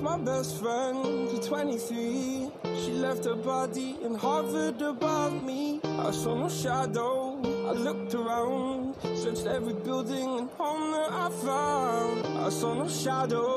lost my best friend to 23. She left her body and hovered above me. I saw no shadow. I looked around, searched every building and home that I found. I saw no shadow.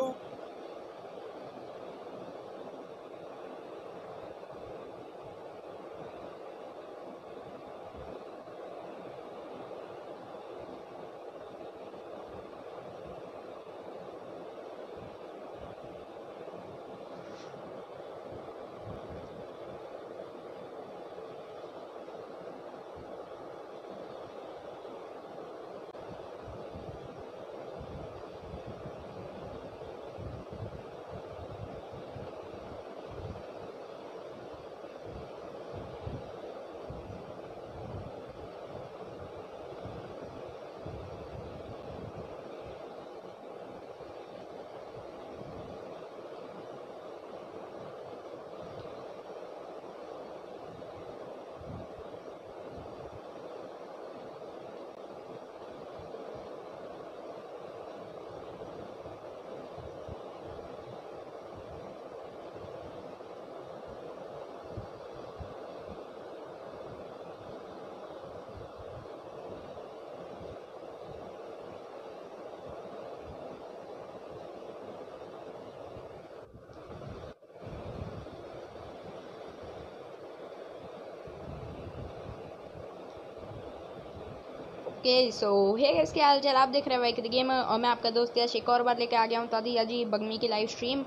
Okay so hey guys क्या हाल चाल आप देख रहे हैं वाइक game और मैं आपका दोस्त यश एक और बार लेके आ गया हूँ तादी अजी बगमी की लाइव स्ट्रीम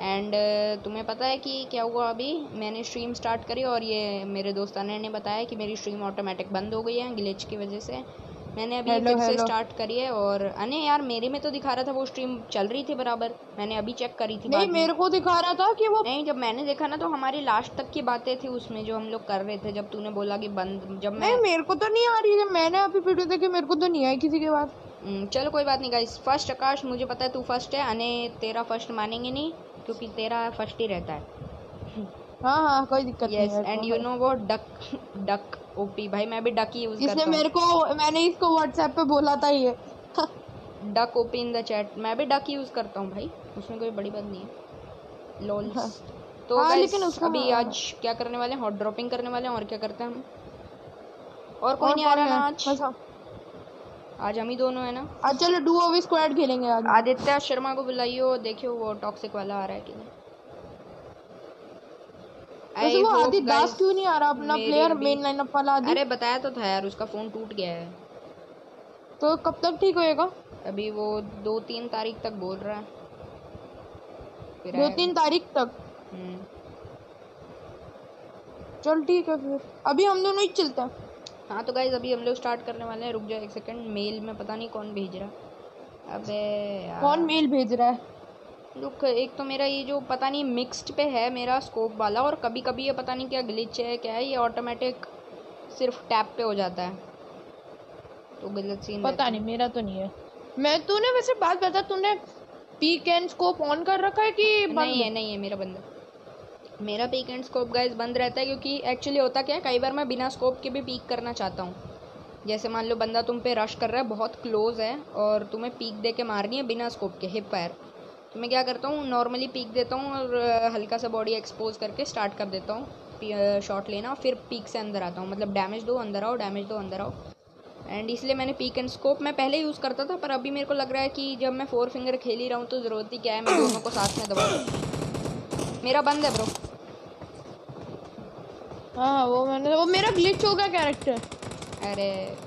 एंड तुम्हें पता है कि क्या हुआ अभी? मैंने स्ट्रीम स्टार्ट करी और ये मेरे दोस्त अनय ने बताया कि मेरी स्ट्रीम ऑटोमेटिक बंद हो गई है ग्लिच की वजह से। मैंने अभी Hello, फिर से स्टार्ट करी है और अने यार मेरे में तो दिखा रहा था वो स्ट्रीम चल रही थी बराबर। मैंने अभी चेक करी थी नहीं मेरे को दिखा रहा था कि वो नहीं जब मैंने देखा ना तो हमारी लास्ट तक की बातें थी उसमें जो हम लोग कर रहे थे जब तूने बोला कि बंद जब मैं नहीं मेरे को तो नहीं आ रही है। मैंने अभी वीडियो देखी मेरे को तो नहीं आई किसी के बाद हम्म, चलो कोई बात नहीं गाइस फ़र्स्ट आकाश मुझे पता है तू फ़र्स्ट है। अने तेरा फ़र्स्ट मानेंगे नहीं क्योंकि तेरा फ़र्स्ट ही रहता है। हाँ हाँ कोई दिक्कत यस नहीं है एंड यू नो वो डक डक ओपी भाई मैं भी डक ही यूज़ इसने करता मेरे को मैंने इसको व्हाट्सएप पे बोला था ये। Duck OP in the chat मैं भी डक यूज़ करता हूँ भाई उसमें कोई बड़ी बात नहीं है। लॉल हाँ। तो हाँ, लेकिन उसका- अभी आज क्या करने वाले हैं? हॉट ड्रॉपिंग करने वाले हैं और क्या करते हैं हम? और कोई नहीं आ रहा ना आज। आज हम ही दोनों है ना। आज चलो डू ओवी स्क्वाड खेलेंगे आज। आदित्य शर्मा को बुलाइयो देखियो वो टॉक्सिक वाला आ रहा है कि नहीं। वैसे वो आदि दास क्यों नहीं आ रहा अपना प्लेयर मेन लाइनअप वाला आदि? अरे बताया तो था यार उसका फ़ोन टूट गया है। तो कब तक ठीक होएगा? अभी वो दो तीन तारीख तक बोल रहा है। दो तीन तारीख तक? हम्म, चल ठीक है फिर। अभी हम दोनों ही चलते हैं। हाँ तो गाइज़ अभी हम लोग स्टार्ट करने वाले हैं। रुक जाओ एक सेकंड मेल में पता नहीं कौन भेज रहा। अबे कौन मेल भेज रहा है? रुक एक तो मेरा ये जो पता नहीं मिक्स्ड पे है मेरा स्कोप वाला और कभी कभी ये पता नहीं क्या ग्लिच है क्या है ये ऑटोमेटिक सिर्फ़ टैप पे हो जाता है। तो गलत सीन पता नहीं मेरा तो नहीं है। मैं तूने वैसे बात बता तूने पीक एंड स्कोप ऑन कर रखा है कि नहीं है नहीं है मेरा बंद मेरा पीक एंड स्कोप गाइस बंद रहता है क्योंकि एक्चुअली होता क्या है कई बार मैं बिना स्कोप के भी पीक करना चाहता हूँ। जैसे मान लो बंदा तुम पे रश कर रहा है बहुत क्लोज है और तुम्हें पीक दे के मारनी है बिना स्कोप के हिप फायर तो मैं क्या करता हूँ नॉर्मली पीक देता हूँ और हल्का सा बॉडी एक्सपोज करके स्टार्ट कर देता हूँ। शॉट लेना फिर पीक से अंदर आता हूँ। मतलब डैमेज दो अंदर आओ डैमेज दो अंदर आओ। एंड इसलिए मैंने पीक एंड स्कोप मैं पहले यूज़ करता था पर अभी मेरे को लग रहा है कि जब मैं फोर फिंगर खेल ही रहा हूँ तो ज़रूरत ही क्या है मैं दोनों को साथ में दबा मेरा बंद है ब्रो हाँ वो मैंने वो मेरा ग्लिच होगा कैरेक्टर अरे।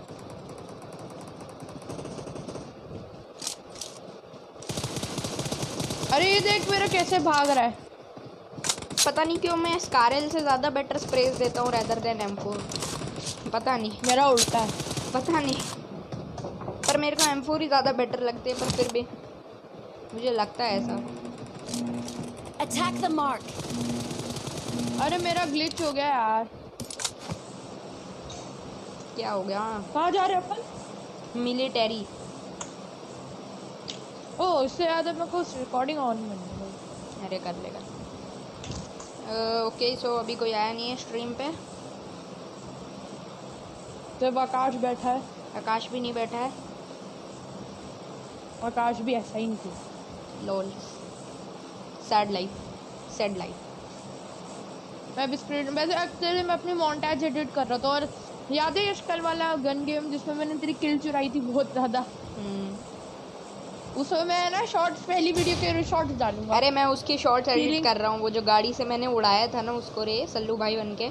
अरे ये देख मेरा कैसे भाग रहा है। पता नहीं क्यों मैं स्कारल से ज़्यादा बेटर स्प्रेस देता हूँ रेदर देन एम पता नहीं। मेरा उल्टा है। पता नहीं। पर मेरे को एम ही ज़्यादा बेटर लगते हैं पर फिर भी मुझे लगता है ऐसा। Attack the mark. अरे मेरा ग्लिच हो गया यार। क्या हो गया? कहाँ जा रहे हैं अपन? मिलिटरी। ओ इससे है मेरे को रिकॉर्डिंग ऑन करनी है अरे कर लेगा ओके सो अभी कोई आया नहीं है स्ट्रीम पे? जब आकाश बैठा है। आकाश भी नहीं बैठा है? आकाश भी ऐसा ही नहीं थी lol sad life sad life मैं भी स्क्रीन वैसे एक्चुअली मैं अपनी मोन्टाज एडिट कर रहा था और याद है यश कल वाला गन गेम जिसमें मैंने तेरी किल चुराई थी बहुत ज़्यादा? उसमें मैं ना शॉर्ट्स पहली वीडियो के शॉर्ट्स डालूँगा। अरे मैं उसकी शॉर्ट्स एडिट कर रहा हूँ वो जो गाड़ी से मैंने उड़ाया था ना उसको रे सल्लू भाई बन के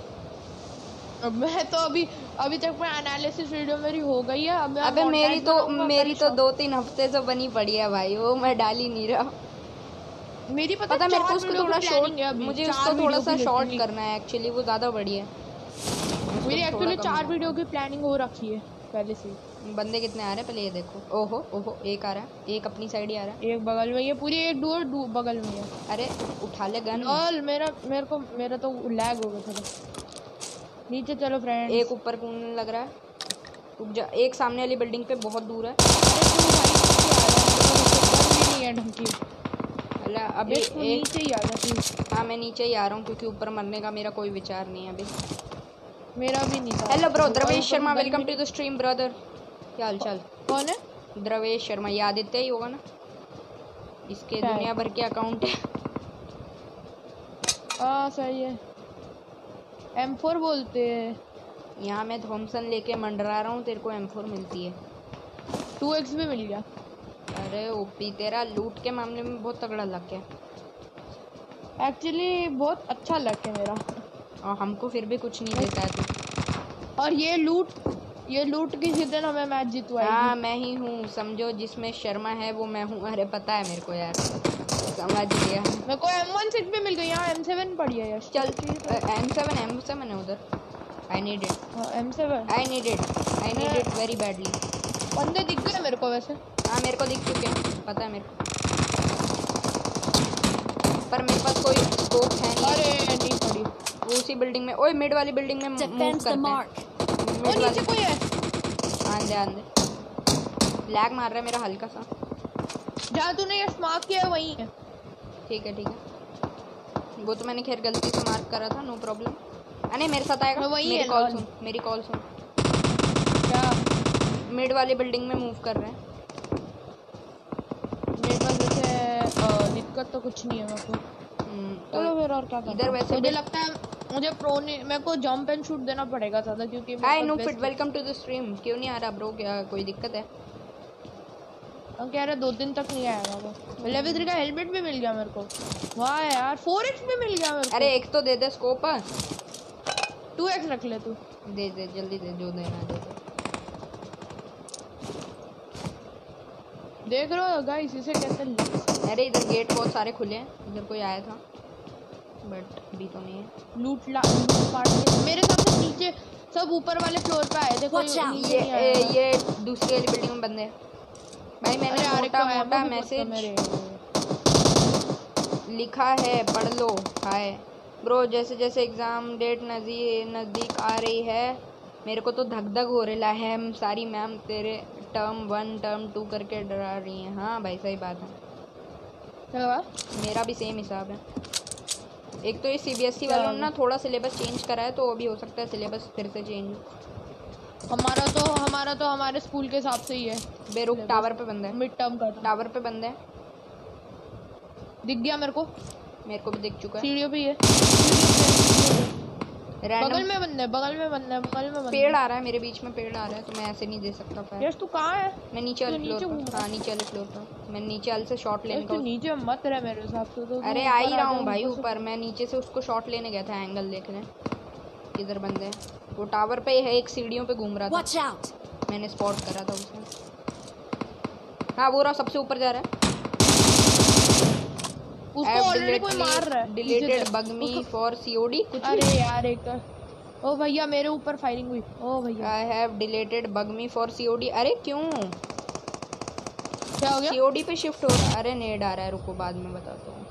अब मैं तो अभी अभी तक मैं एनालिसिस वीडियो मेरी हो गई है अब अबे मेरी तो मेरी तो दो तीन हफ़्ते से बनी पड़ी है भाई वो मैं डाल ही नहीं रहा। मेरी पता, पता मेरे को उसको थोड़ा शॉर्ट मुझे उसको थोड़ा सा शॉर्ट करना है एक्चुअली वो ज़्यादा बढ़िया है। मेरी एक्चुअली चार वीडियो की प्लानिंग हो रखी है पहले से ही। बंदे कितने आ रहे हैं? पहले ये देखो। ओहो ओहो एक आ रहा है। एक अपनी साइड ही आ रहा है। एक बगल में ये पूरी एक डोर बगल में है अरे उठा ले गन और मेरा मेरे को मेरा तो लैग हो गया थोड़ा नीचे चलो फ्रेंड एक ऊपर कूदने लग रहा है। रुक जा। एक सामने वाली बिल्डिंग पे बहुत दूर है। अभी एक तो एक नीचे ही आ जाती हाँ मैं नीचे ही आ रहा हूँ क्योंकि ऊपर मरने का मेरा कोई विचार नहीं है अभी। मेरा भी नहीं था। Hello bro Dravesh Sharma welcome to the stream brother क्या हाल चाल। कौन है? द्रवेश शर्मा ये आदित्य ही होगा ना इसके। दुनिया भर के अकाउंट है। हाँ सही है। एम फोर बोलते हैं। यहाँ मैं थॉमसन लेके मंडरा रहा हूँ तेरे को एम फोर मिलती है। टू एक्स भी मिल गया। अरे ओपी तेरा लूट के मामले में बहुत तगड़ा लक है। एक्चुअली बहुत अच्छा लक है मेरा। और हमको फिर भी कुछ नहीं देता है तू। और ये लूट ये लूट किसी दिन हमें मैच हाँ मैं ही हूँ समझो जिसमें शर्मा है वो मैं हूँ। अरे पता है मेरे को यार। समझ गया। मेरे को एम वन सिक्स भी मिल गई यहाँ एम सेवन पड़ी है यश चल एम सेवन एम सेवन है उधर। I need it M seven I need it I need it very badly बंदे दिख गए मेरे को वैसे। हाँ मेरे को दिख चुके हैं। पता है मेरे को। पर मेरे पास कोई स्कोप है नहीं। अरे नहीं पड़ी। उसी बिल्डिंग में ओए मिड वाली बिल्डिंग में मूव करते हैं। वो नीचे कोई है? आंदे आंदे लैग मार रहा है मेरा हल्का सा। जहाँ तूने ये मार्क किया है वही है। ठीक है ठीक है। वो तो मैंने खैर गलती से मार्क करा था नो प्रॉब्लम अरे मेरे साथ आएगा। वही मेरी है, कॉल सुन मेरी कॉल सुन। क्या? मिड वाली बिल्डिंग में मूव कर रहे हैं। मेरे पास वैसे दिक्कत तो कुछ नहीं है मेरे को। हम्म, चलो फिर और क्या इधर वैसे मुझे लगता है मुझे प्रो नहीं मेरे को जंप एंड शूट देना पड़ेगा ज़्यादा क्योंकि hi no fit welcome to the stream क्यों नहीं आ रहा ब्रो क्या कोई दिक्कत है? हम कह रहे दो दिन तक नहीं आएगा वो लेवल थ्री का हेलमेट भी मिल गया मेरे को। वाह यार फोर एक्स भी मिल गया मेरे को। अरे एक तो दे दे स्कोप टू एक्स रख ले तू। दे दे जल्दी दे जो देना दे दे। देख रहे हो गाइस इसे कैसे अरे इधर गेट बहुत सारे खुले हैं इधर कोई आया था। बट अभी तो नहीं है। लूट ला लूट पाट मेरे साथ से नीचे सब ऊपर वाले फ्लोर पे आए। out. ये ए, आया ये दूसरी वाली बिल्डिंग में बंदे। भाई मैंने मोटा तो मोटा है मैसेज लिखा है पढ़ लो। हाय। ब्रो जैसे जैसे एग्ज़ाम डेट नज़ी नज़दीक आ रही है मेरे को तो धक धक हो रहा है। हम सारी मैम तेरे टर्म वन टर्म टू करके डरा रही हैं। हाँ भाई सही बात है। मेरा भी सेम हिसाब है। एक तो ये सी बी एस सी वालों ने ना थोड़ा सिलेबस चेंज करा है तो वो भी हो सकता है सिलेबस फिर से चेंज हमारा तो हमारा तो हमारे स्कूल के हिसाब से ही है। बेरुख टावर पे बंद है। मिड टर्म का टावर पे बंद है। दिख गया मेरे को। मेरे को भी दिख चुका है। सीढ़ियों पे ही है। बगल में बंद है बगल में बंद है बगल में बंद पेड़ आ रहा है मेरे बीच में पेड़ आ रहा है तो मैं ऐसे नहीं दे सकता है फायर यश तू कहाँ है? मैं नीचे वाले फ्लोर पर। हाँ नीचे वाले फ्लोर पर। मैं नीचे वाले से शॉट लेने का तू नीचे मत रहे मेरे हिसाब से तो अरे आ ही रहा हूँ भाई ऊपर मैं नीचे से उसको शॉट लेने गया था एंगल देखने। किधर बंदे हैं? वो टावर पे है एक सीढ़ियों पे घूम रहा था। मैंने स्पॉट करा था उसे हाँ वो रहा सबसे ऊपर जा रहा है। उसको ऑलरेडी कोई मार रहा है। Deleted BGMI for COD कुछ अरे यार एक ओ भैया मेरे ऊपर फायरिंग हुई। ओ भैया। I have deleted BGMI for COD अरे क्यों? क्या हो गया? सीओडी पे शिफ्ट हो रहा अरे नेड आ रहा है रुको बाद में बताता हूँ।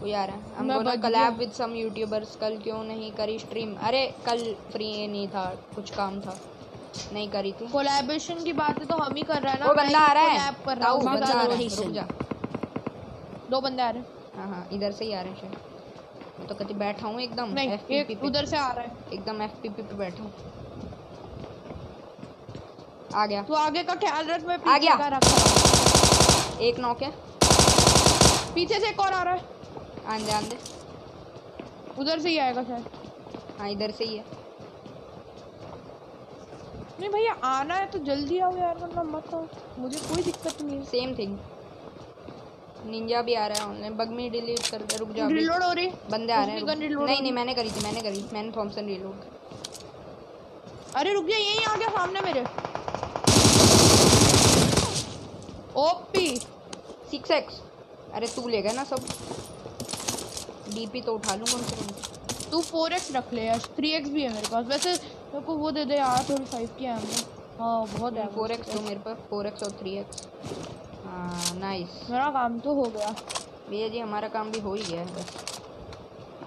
कोई आ रहा है? हम gonna collab with some YouTubers कल क्यों नहीं करी स्ट्रीम अरे कल फ्री नहीं था कुछ काम था। नहीं करी थी। कोलैबोरेशन की बात है तो हम ही कर रहे हैं ना वो बंदा आ रहा है। कर रहा हूँ। दो बंदे आ रहे हैं। हाँ हाँ इधर से ही आ रहे हैं शायद। मैं तो कभी बैठा हूँ एकदम नहीं एक पे। उधर से आ रहा है। एकदम एफ़ पे बैठा। हूँ आ गया। तू आगे का ख्याल रख मैं आ पीछे गया। रख हूँ। एक नॉक है। पीछे से एक और आ रहा है। आंदे आंदे उधर से ही आएगा शायद। हाँ इधर से ही है। नहीं भैया आना है तो जल्दी आओ यार वरना मत आओ। मुझे कोई दिक्कत नहीं है। सेम थिंग निंजा भी आ रहा है ऑनलाइन बग में डिलीट कर दे रुक जा अभी। रिलोड हो रही? बंदे आ रहे हैं नहीं नहीं मैंने करी थी मैंने करी। मैंने थॉमसन रिलोड अरे रुक जा यहीं आ गया सामने मेरे। ओपी सिक्स एक्स अरे तू ले गया ना सब। डीपी तो उठा लूँ कम से कम तू फोर एक्स रख ले यार। थ्री एक्स भी है मेरे पास। वैसे मेरे को वो दे दे यार थोड़ी फाइव की है हमने। हाँ बहुत है फोर एक्स तो मेरे पास फोर एक्स और थ्री एक्स हाँ नाइस मेरा काम तो हो गया। भैया जी हमारा काम भी हो ही गया है बस।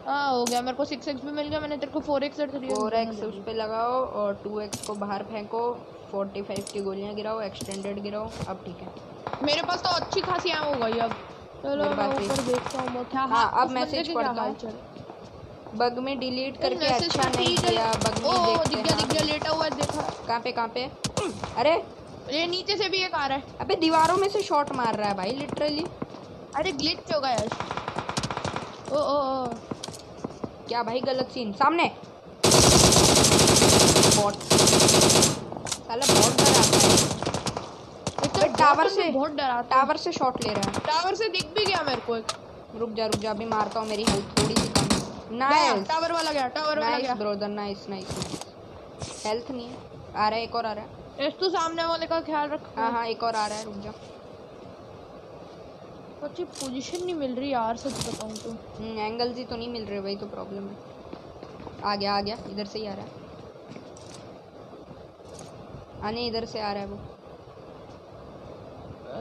हाँ हो गया। मेरे को सिक्स एक्स भी मिल गया। मैंने तेरे को फोर एक्स और थ्री फोर एक्स उस पर लगाओ और टू एक्स को बाहर फेंको। फोर्टी फाइव की गोलियाँ गिराओ एक्सटेंडेड गिराओ। अब ठीक है। मेरे पास तो अच्छी खासी आम हो गई अब। चलो मैं ऊपर देखता हूँ क्या हाँ, अब मैसेज पढ़ता हूँ। चल बग में डिलीट करके अच्छा नहीं किया बग में ओ देखते दिख गया दिख गया लेटा हुआ है देखा। कहाँ पे कहाँ पे? अरे! ये नीचे से भी एक आ रहा है। अबे दीवारों में से शॉट मार रहा है भाई लिटरली अरे ग्लिच होगा यार। ओ ओ ओ। क्या भाई गलत सीन सामने। बॉट साला बॉट डराता है। तो टावर से बहुत डराता है। टावर से शॉट ले रहा है। टावर से दिख भी गया मेरे को एक। रुक जा रुक जा अभी मारता हूँ मेरी हेल्थ थोड़ी सी कम। गया, नाइस टावर वाला गया टावर वाला गया। ब्रोदर नाइस नाइस हेल्थ नहीं है। आ रहा है एक और आ रहा है। इस तू सामने वाले का ख्याल रख। हाँ हाँ एक और आ रहा है रुक जा अच्छी पोजीशन नहीं मिल रही यार सच बताऊँ तो। एंगल्स ही तो नहीं मिल रहे वही तो प्रॉब्लम है। आ गया आ गया इधर से ही आ रहा है। आने इधर से आ रहा है वो।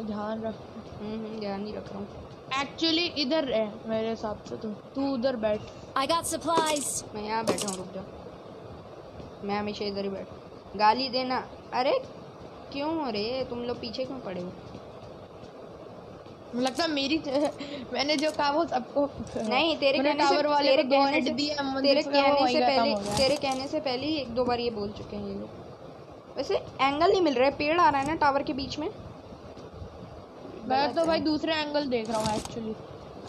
ध्यान रख। हम्म हम्म ध्यान नहीं रख रहा हूँ। एक्चुअली इधर है मेरे हिसाब से तो। तू उधर बैठ। I got supplies. मैं यहाँ बैठा हूँ रुक जा मैं हमेशा इधर ही बैठ गाली देना। अरे क्यों अरे तुम लोग पीछे क्यों पड़े हो? लगता मेरी मैंने जो कहा वो सबको नहीं तेरे कहने से वाले तेरे कहने से मुझे तेरे कहने से पहले तेरे कहने से पहले ही एक दो बार ये बोल चुके हैं ये लोग। वैसे एंगल नहीं मिल रहा है पेड़ आ रहा है ना टावर के बीच में? मैं तो भाई दूसरे एंगल देख रहा हूँ एक्चुअली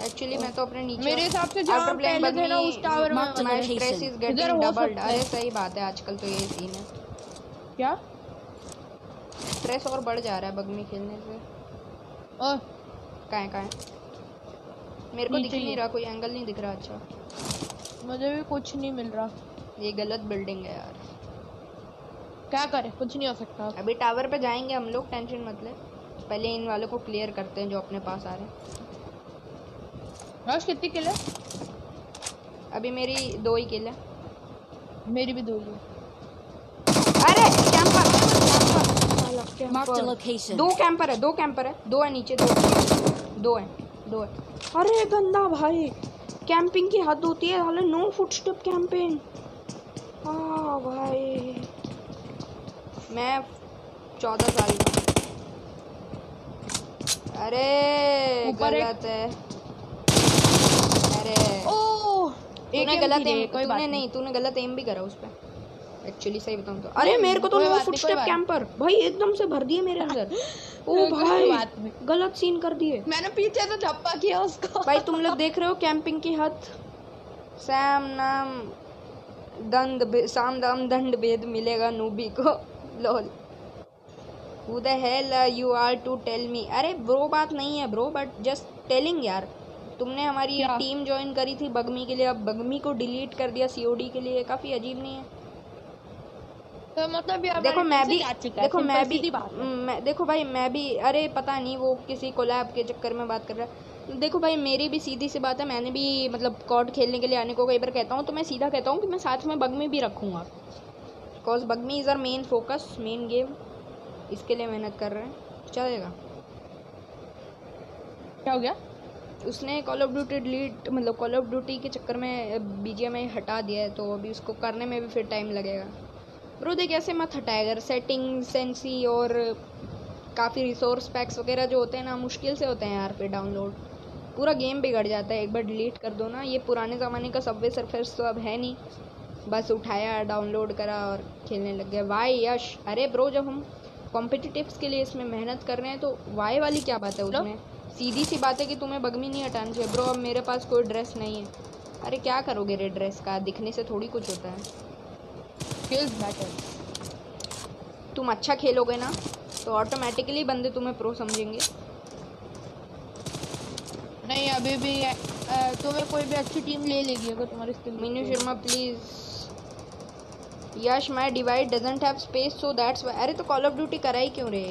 एक्चुअली मैं तो अपने नीचे मेरे हिसाब से जहाँ पहले थे ना उस टावर में getting हो doubled सकता है। अरे सही बात है आजकल तो ये सीन है। क्या? स्ट्रेस और बढ़ जा रहा है बगमी खेलने से। ओ कहाँ कहाँ मेरे को दिख नहीं रहा कोई एंगल नहीं दिख रहा अच्छा। मुझे भी कुछ नहीं मिल रहा। ये गलत बिल्डिंग है यार। क्या करे? कुछ नहीं हो सकता। अभी टावर पे जाएँगे हम लोग टेंशन मत ले। पहले इन वालों को क्लियर करते हैं जो अपने पास आ रहे हैं। रश कितनी किल अभी मेरी दो ही किल है। मेरी भी दो है। अरे! कैंपर. दो कैंपर है दो कैंपर है. दो है नीचे दो दो है दो है. अरे गंदा भाई. कैंपिंग की हद होती है हाले नो फुटस्टेप कैंपिंग हाँ भाई. मैं चौदह साल का अरे गलत है. अरे. ओ तूने गलत एम कोई बात तूने नहीं. तूने गलत एम भी करा उस पे. एक्चुअली सही बताऊँ तो। अरे मेरे को तो नो फुटस्टेप कैंपर भाई एकदम से भर दिए मेरे अंदर। ओ भाई गलत सीन कर दिए। मैंने पीछे से धप्पा किया उसको। भाई तुम लोग देख रहे हो कैंपिंग की हद? सैम नाम दंड साम दाम दंड भेद मिलेगा नूबी को। Lol. Who the hell are you are to tell me? अरे ब्रो बात नहीं है ब्रो बट जस्ट टेलिंग यार। तुमने हमारी टीम ज्वाइन करी थी बगमी के लिए अब बगमी को डिलीट कर दिया सीओडी के लिए। काफ़ी अजीब नहीं है। तो मतलब यार देखो मैं भी? देखो मैं भी। मैं देखो भाई मैं भी अरे पता नहीं वो किसी कोलैब के चक्कर में बात कर रहा है। देखो भाई मेरी भी सीधी सी बात है। मैंने भी मतलब कॉर्ड खेलने के लिए आने को कई बार कहता हूँ तो मैं सीधा कहता हूँ कि मैं साथ में बगमी भी रखूँगा। Because BGMI is our main focus main game इसके लिए मेहनत कर रहे हैं। चलेगा। क्या हो गया? उसने कॉल ऑफ़ ड्यूटी डिलीट मतलब कॉल ऑफ़ ड्यूटी के चक्कर में बी हटा दिया है तो अभी उसको करने में भी फिर टाइम लगेगा। ब्रो देख ऐसे मत हटाए अगर सेटिंग सेंसी और काफ़ी रिसोर्स पैक्स वगैरह जो होते हैं ना, मुश्किल से होते हैं यार फिर डाउनलोड पूरा गेम बिगड़ जाता है, एक बार डिलीट कर दो ना। ये पुराने ज़माने का सबवे सरफेस तो अब है नहीं। बस उठाया डाउनलोड करा और खेलने लग गए वाई यश? अरे ब्रो जब हम कॉम्पिटिटिव्स के लिए इसमें मेहनत कर रहे हैं तो वाई वाली क्या बात है उसमें? सीधी सी बात है कि तुम्हें बगमी नहीं हटानी चाहिए। ब्रो अब मेरे पास कोई ड्रेस नहीं है। अरे क्या करोगे रे ड्रेस का? दिखने से थोड़ी कुछ होता है। स्किल्स मैटर तुम अच्छा खेलोगे ना तो ऑटोमेटिकली बंदे तुम्हें प्रो समझेंगे। नहीं अभी भी तुम्हें कोई भी अच्छी टीम ले लेगी अगर तुम्हारी skill Meenu Sharma please Yash my device doesn't have space so that's अरे तो कॉल ऑफ़ ड्यूटी कराई क्यों रे?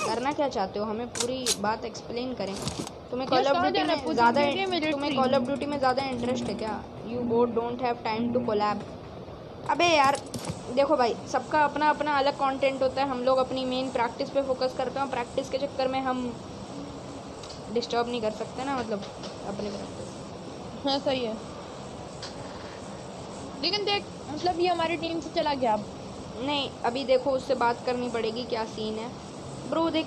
करना क्या चाहते हो? हमें पूरी बात एक्सप्लेन करें। तुम्हें कॉल ऑफ़ ड्यूटी में ज़्यादा। तुम्हें कॉल ऑफ़ ड्यूटी में। ज़्यादा इंटरेस्ट है क्या? You both don't have time to collab अबे यार देखो भाई सबका अपना अपना अलग कंटेंट होता है। हम लोग अपनी मेन प्रैक्टिस पे फोकस करते हैं प्रैक्टिस के चक्कर में हम डिस्टर्ब नहीं कर सकते ना मतलब अपने प्रैक्टिस हाँ सही है। लेकिन देख मतलब ये हमारी टीम से चला गया अब। नहीं अभी देखो उससे बात करनी पड़ेगी क्या सीन है। ब्रो देख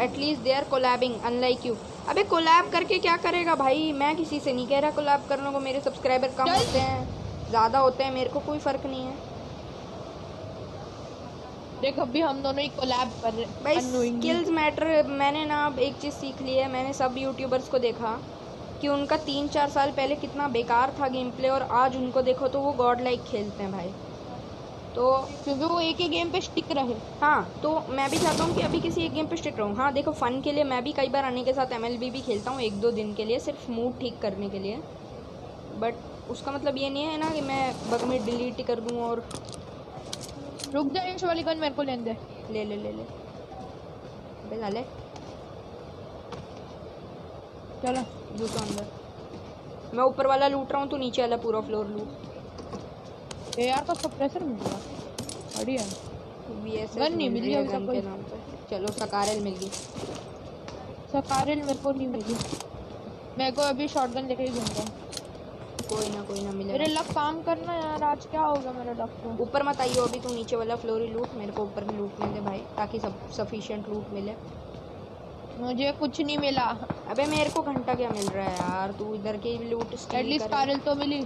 at least they are collabing unlike you अबे कोलैब करके क्या करेगा भाई? मैं किसी से नहीं कह रहा कोलैब करने को मेरे सब्सक्राइबर कम होते हैं। ज़्यादा होते हैं मेरे को कोई फ़र्क नहीं है। देख अभी हम दोनों ही कोलैब कर रहे भाई स्किल्स मैटर मैंने ना अब एक चीज़ सीख ली है मैंने सब यूट्यूबर्स को देखा कि उनका तीन चार साल पहले कितना बेकार था गेम प्ले और आज उनको देखो तो वो गॉड लाइक खेलते हैं भाई। तो क्योंकि वो एक ही गेम पे स्टिक रहे। हाँ तो मैं भी चाहता हूँ कि अभी किसी एक गेम पे स्टिक रहूँ। हाँ देखो फ़न के लिए मैं भी कई बार आने के साथ एमएलबी भी खेलता हूँ एक दो दिन के लिए सिर्फ़ मूड ठीक करने के लिए। बट उसका मतलब ये नहीं है ना कि मैं बग में डिलीट कर दूँ और रुक जा इंच वाली गन मेरे को लेने दे। ले ले ले ले। अबे साले। चलो। दूसरा अंदर। मैं ऊपर वाला लूट रहा हूँ तो नीचे वाला पूरा फ्लोर लूट। ए यार का सप्रेसर मिल गया। बढ़िया। गन नहीं मिल अभी तक कोई। के नाम पे। चलो सकारल मिल गई। सकारल मेरे को नहीं मिली। मेरे को अभी शॉटगन लेके ही घूमता हूँ। कोई ना कोई ना मिले मेरे लक काम करना यार आज क्या होगा मेरे लक को? ऊपर मत आइयो अभी तू नीचे वाला फ्लोर ही लूट मेरे को ऊपर भी लूटने दे भाई ताकि सब सफिशिएंट लूट मिले। मुझे कुछ नहीं मिला। अबे मेरे को घंटा क्या मिल रहा है यार तू इधर के लूट एटलीस्ट कारल तो मिली।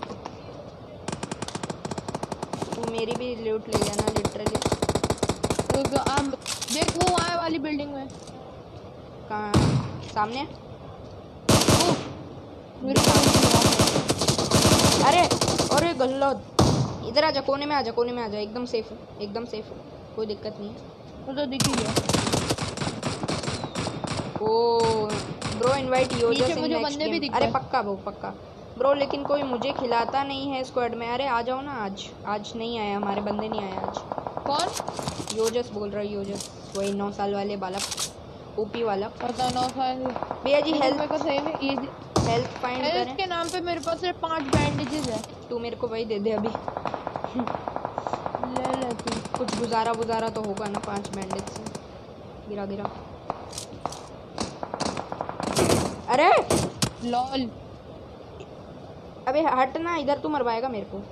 तू मेरी भी लूट ले जाना लिटरली तो आम देख वो वहाँ वाली बिल्डिंग में। कहाँ? सामने? मेरे को मिला। अरे अरे गल्लत इधर आजा कोने में आजा कोने में आजा एकदम सेफ़ है एकदम सेफ़ है। कोई दिक्कत नहीं है। वो तो दिख ही गया। ओ ब्रो इनवाइट नीचे इन मुझे बंदे भी दिख अरे पक्का वो पक्का। ब्रो लेकिन कोई मुझे खिलाता नहीं है स्क्वाड में। अरे आ जाओ ना आज। आज नहीं आया हमारे बंदे नहीं आए आज। कौन? योजस बोल रहा है योजस वही नौ साल वाले बालक ओपी वाला। पता नौ साल। भैया जी हेल्थ को सही में ये हेल्थ फाइंड करें। के नाम पे मेरे पास सिर्फ़ पाँच बैंडेजेस है। तू मेरे को वही दे दे अभी। ले लेती हूँ। कुछ गुजारा गुजारा तो होगा ना पाँच बैंडेज से। गिरा गिरा। अरे! लॉल। अबे हट ना इधर तू मरवाएगा मेरे को।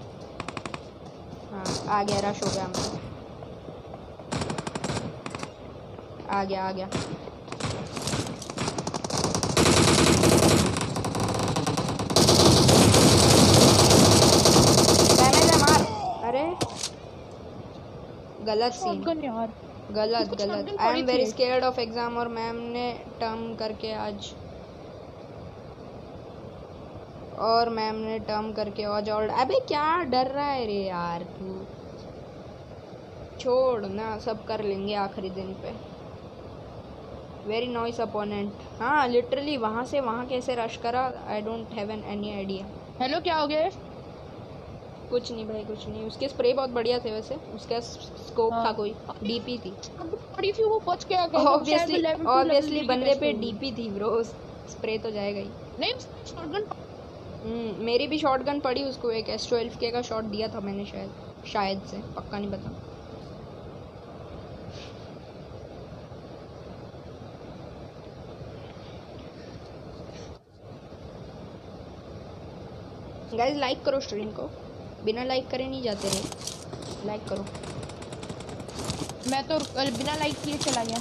हाँ आ गया रश हो गया हमको। आ गया आ गया डैमेज है मार अरे गलत सीन यार। गलत गलत। I am very. Scared of exam और मैम ने टर्म करके आज और मैम ने टर्म करके आज और अबे क्या डर रहा है रे यार तू? छोड़ ना सब कर लेंगे आखिरी दिन पे। वेरी नॉइस अपोनेंट हाँ लिटरली वहाँ से वहाँ कैसे रश करा? I don't have an any idea hello क्या हो गया? कुछ नहीं भाई कुछ नहीं। उसके स्प्रे बहुत बढ़िया थे वैसे। उसका स्कोप हाँ। था। कोई। डीपी थी। पड़ी थी वो बच के आ गया ऑब्वियसली ऑब्वियसली बंदे पे डीपी थी ब्रो स्प्रे तो जाएगा ही। नहीं शॉटगन हम्म, मेरी भी शॉटगन पड़ी उसको एक एस ट्वेल्व के का शॉट दिया था मैंने शायद। शायद से पक्का नहीं पता। गाइस लाइक करो स्ट्रीम को। बिना लाइक करे नहीं जाते रहे लाइक करो। मैं तो बिना लाइक किए चला गया।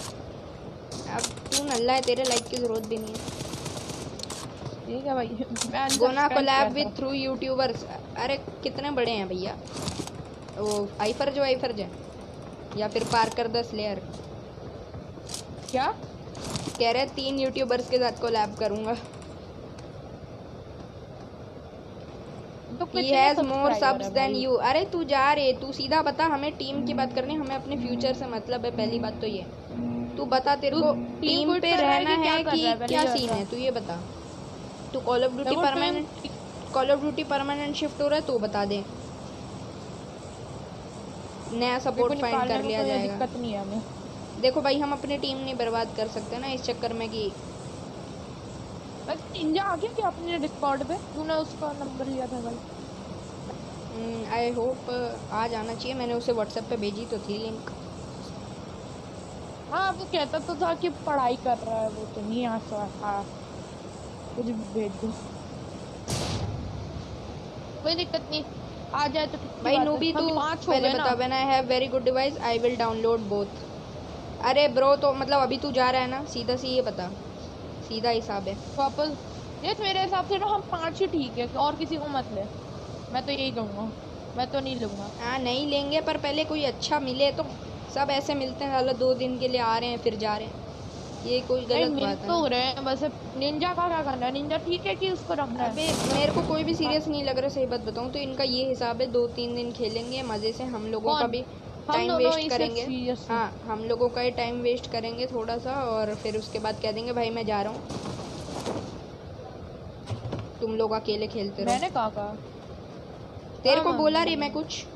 अब तू नल्ला है तेरे लाइक की ज़रूरत भी नहीं है। ठीक है भाई gonna collab with three YouTubers अरे कितने बड़े हैं भैया? वो आईफर जो आईफर जो या फिर पार्कर द स्लेयर क्या? कह रहे तीन यूट्यूबर्स के साथ कोलैब करूँगा। ही कितने has more subs than you अरे तू जा रे तू सीधा बता हमें टीम की बात करनी हमें अपने फ्यूचर से मतलब है पहली बात तो ये। तू बता तेरे को टीम पे है रहना है कि है? क्या सीन है तू? ये बता। तू Call of Duty permanent Call of Duty permanent shift हो रहा है तो बता दे। नया सपोर्ट फाइंड कर लिया जाएगा। दिक्कत नहीं है हमें। देखो भाई हम अपनी टीम नहीं बर्बाद कर सकते ना इस चक्कर में कि इंजा आ गया क्या अपने डिस्कॉर्ड पे? तूने उसका नंबर लिया था भाई। आई होप आ जाना चाहिए। मैंने उसे व्हाट्सएप पे भेजी तो थी लिंक हाँ वो कहता तो था कि पढ़ाई कर रहा है वो तो नहीं आ सकता कुछ भी भेज दो। कोई दिक्कत नहीं आ जाए तो भाई है? नूबी तू पहले। बता when I have very good device I will download both अरे ब्रो तो मतलब अभी तू जा रहा है ना सीधा सी ये बता। सीधा हिसाब है। वापस। देख मेरे हिसाब से ना हम पाँच ही ठीक है और किसी को मत ले। मैं तो यही कहूँगा। मैं तो नहीं लूँगा। हाँ नहीं लेंगे पर पहले कोई अच्छा मिले तो सब ऐसे मिलते हैं साला दो दिन के लिए आ रहे हैं फिर जा रहे हैं। ये कोई गलत बात है। तो। रहे हैं बस निंजा का क्या करना है? निंजा ठीक है कि उसको रखना है? अबे मेरे को कोई भी सीरियस नहीं लग रहा सही बात बताऊँ तो इनका ये हिसाब है दो तीन दिन खेलेंगे मज़े से हम लोगों का भी टाइम वेस्ट करेंगे। हैं। हाँ हम लोगों का ही टाइम वेस्ट करेंगे थोड़ा सा और फिर उसके बाद कह देंगे भाई मैं जा रहा हूँ। तुम लोग अकेले खेलते रहो। मैंने कहा तेरे को हाँ, बोला रे हाँ। मैं कुछ।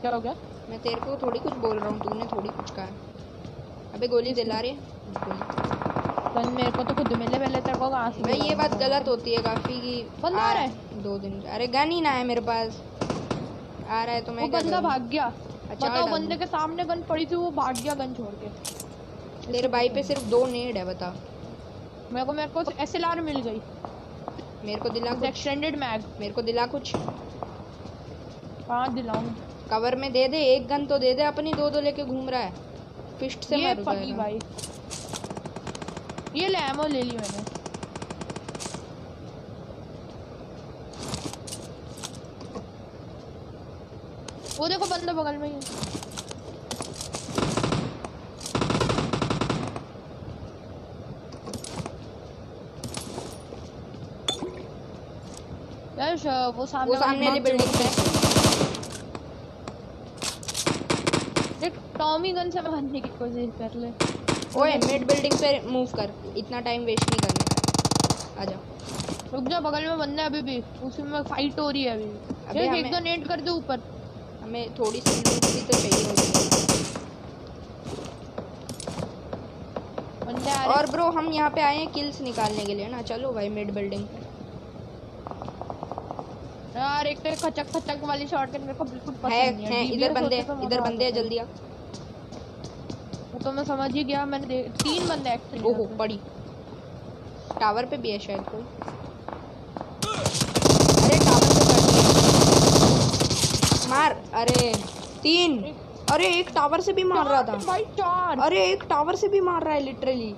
क्या हो गया? मैं तेरे को थोड़ी कुछ बोल रहा हूँ तूने थोड़ी कुछ कहा। अबे गोली दिला रे। गोली कल मेरे को तो खुद मिले पहले तेरे को कहाँ से भाई ये बात गलत होती है काफ़ी कि बंदा आ रहा है। दो दिन अरे गन ही ना है मेरे पास। आ रहा है तो मैं बंदा भाग गया। अच्छा, बताओ बंदे के सामने गन पड़ी थी वो भाग गया गन छोड़ के। तेरे भाई पे सिर्फ़ दो नेड है बता। मेरे को मेरे को एस मिल गई। मेरे को दिला कुछ। एक्सटेंडेड मैग मेरे को दिला कुछ। कहाँ दिलाऊं कवर में दे दे एक गन तो दे दे अपनी दो दो लेके घूम रहा है। फिस्ट से ये पकी भाई। ये ले एमो ले ली मैंने। वो देखो बंदा बगल में ही। है। वो सामने वो सामने वाली बिल्डिंग पे देख टॉमी गन से मारने की कोशिश कर ले। ओए मिड बिल्डिंग पे मूव कर। इतना टाइम वेस्ट नहीं करने का। आजा रुक जा बगल में बंदा अभी भी। उसमें फाइट हो रही है अभी अबे एक दो नेट कर दे ऊपर। हमें थोड़ी सी लूट भी तो चाहिए है रहे और ब्रो हम यहाँ पे आए हैं किल्स निकालने के लिए ना। चलो भाई मिड बिल्डिंग पे। यार एक तो खचक खचक वाली शॉटगन मेरे को बिल्कुल पसंद है नहीं हैं। इधर बंदे तो इधर बंदे हैं। जल्दी आ। वो तो मैं समझ ही गया मैंने देख तीन बंदे एक्चुअली ओहो पड़ी टावर पे भी है शायद कोई। अरे टावर पे चढ़ मार अरे तीन। अरे एक टावर से भी मार रहा था। भाई चार। अरे एक टावर से भी मार रहा है लिटरली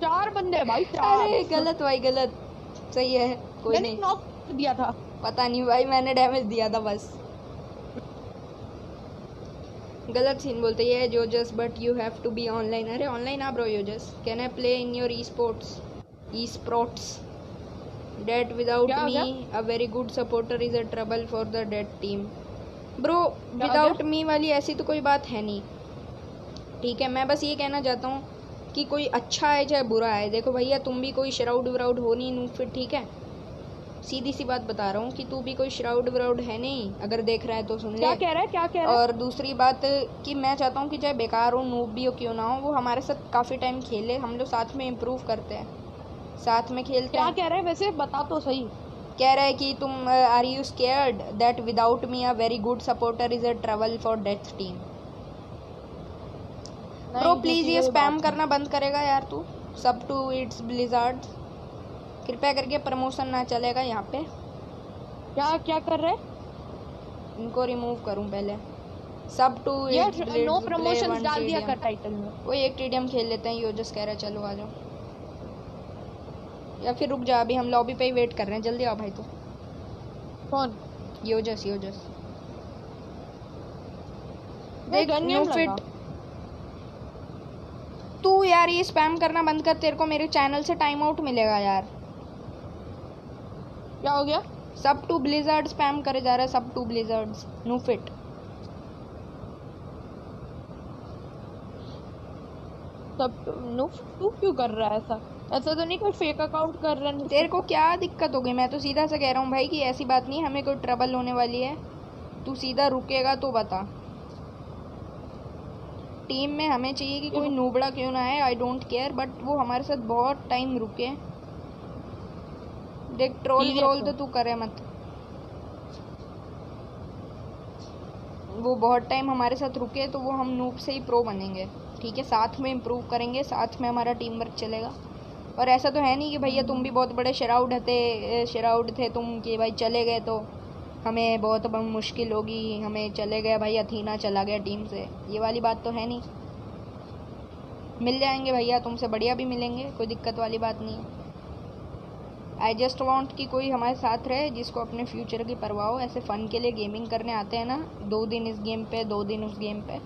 चार बंदे भाई चार। अरे गलत भाई गलत। सही है कोई नहीं। नॉक दिया था। पता नहीं भाई मैंने डैमेज दिया था बस। गलत सीन बोलते ये जोजस but you have to be online अरे ऑनलाइन आ bro योजस can I play in your esports esports that without me a very good supporter is a trouble for the death team bro without me वाली ऐसी तो कोई बात है नहीं। ठीक है मैं बस ये कहना चाहता हूँ कि कोई अच्छा है चाहे बुरा है। देखो भैया तुम भी कोई श्राउड व्राउड हो नहीं नू फिर ठीक है। सीधी सी बात बता रहा हूँ कि तू भी कोई श्राउड व्राउड है नहीं। अगर देख रहा है तो सुन क्या ले। कह रहा है? क्या कह रहा है? और दूसरी बात कि मैं चाहता हूँ कि चाहे बेकार हो नूब भी हो क्यों ना हो वो हमारे साथ काफ़ी टाइम खेले। हम लोग साथ में इम्प्रूव करते हैं। साथ में खेलते क्या हैं। कह रहा है? वैसे बता तो सही। कह रहा है कि तुम are you scared that without me a very good supporter is a travel for death team bro please ये स्पैम करना बंद करेगा यार तू। सब टू इट्स ब्लिजार्ड कृपया करके प्रमोशन ना चलेगा यहाँ पे। क्या क्या कर रहे? हैं इनको रिमूव करूँ पहले। सब टू नो प्रमोशन डाल दिया कर टाइटल में। वो एक टीडीएम खेल लेते हैं योजस कह रहा है चलो आ जाओ। या फिर रुक जा अभी हम लॉबी पे ही वेट कर रहे हैं जल्दी आओ भाई तो। कौन? योजस योजस देख न्यू फिट तू यार ये स्पैम करना बंद कर तेरे को मेरे चैनल से टाइम आउट मिलेगा यार। क्या हो गया? सब टू ब्लिजर्ड स्पैम करे जा रहा है sub to Blizzards no fit तब नो तू क्यों कर रहा है ऐसा? ऐसा तो नहीं कोई फेक अकाउंट कर रहा है तेरे को क्या दिक्कत हो गई? मैं तो सीधा सा कह रहा हूँ भाई कि ऐसी बात नहीं हमें कोई ट्रबल होने वाली है। तू सीधा रुकेगा तो बता। टीम में हमें चाहिए कि कोई नूबड़ा क्यों ना है आई डोंट केयर बट वो हमारे साथ बहुत टाइम रुके। देख ट्रोल ठीक ट्रोल तो। तो तू करे मत। वो बहुत टाइम हमारे साथ रुके तो वो हम नूप से ही प्रो बनेंगे। ठीक है साथ में इम्प्रूव करेंगे साथ में हमारा टीम वर्क चलेगा। और ऐसा तो है नहीं कि भैया तुम भी बहुत बड़े शराउड थे शराउड थे तुम कि भाई चले गए तो हमें बहुत मुश्किल होगी हमें चले गए भाई अथीना चला गया टीम से। ये वाली बात तो है नहीं। मिल जाएँगे भैया तुमसे बढ़िया भी मिलेंगे कोई दिक्कत वाली बात नहीं। है आई जस्ट वॉन्ट कि कोई हमारे साथ रहे जिसको अपने फ्यूचर की परवाह हो ऐसे फ़न के लिए गेमिंग करने आते हैं ना दो दिन इस गेम पे दो दिन उस गेम पे।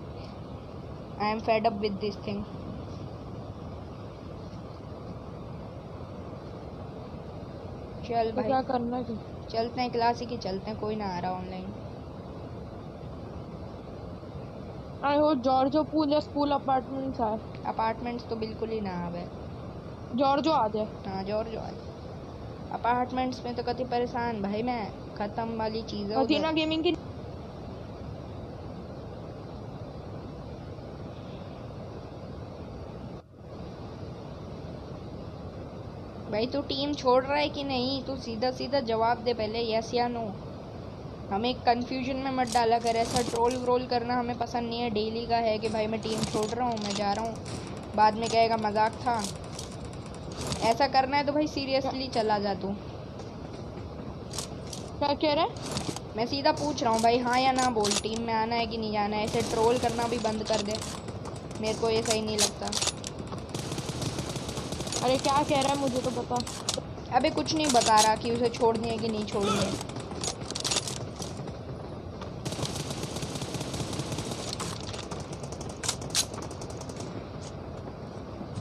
I am fed up with this thing चल तो भाई। क्या करना है? चलते हैं क्लासिक ही चलते हैं कोई ना आ रहा ऑनलाइन आई हो जॉर्जो पूल या स्कूल अपार्टमेंट्स आए। अपार्टमेंट्स तो बिल्कुल ही ना आवे। जॉर्जो आ जाए। हाँ ज़ोर जो आज अपार्टमेंट्स में तो कति परेशान भाई मैं ख़त्म वाली चीज़ है अथीना गेमिंग की भाई तू टीम छोड़ रहा है कि नहीं? तू सीधा सीधा जवाब दे पहले यस या नो हमें कंफ्यूजन में मत डाला कर ऐसा ट्रोल व्रोल करना हमें पसंद नहीं है। डेली का है कि भाई मैं टीम छोड़ रहा हूँ मैं जा रहा हूँ। बाद में कहेगा मज़ाक था। ऐसा करना है तो भाई सीरियसली चला जा तू। क्या कह रहा है? मैं सीधा पूछ रहा हूँ भाई हाँ या ना बोल टीम में आना है कि नहीं जाना है? ऐसे ट्रोल करना भी बंद कर दे। मेरे को ये सही नहीं लगता। अरे क्या कह रहा है मुझे तो पता। अबे कुछ नहीं बता रहा कि उसे छोड़नी है कि नहीं छोड़नी है।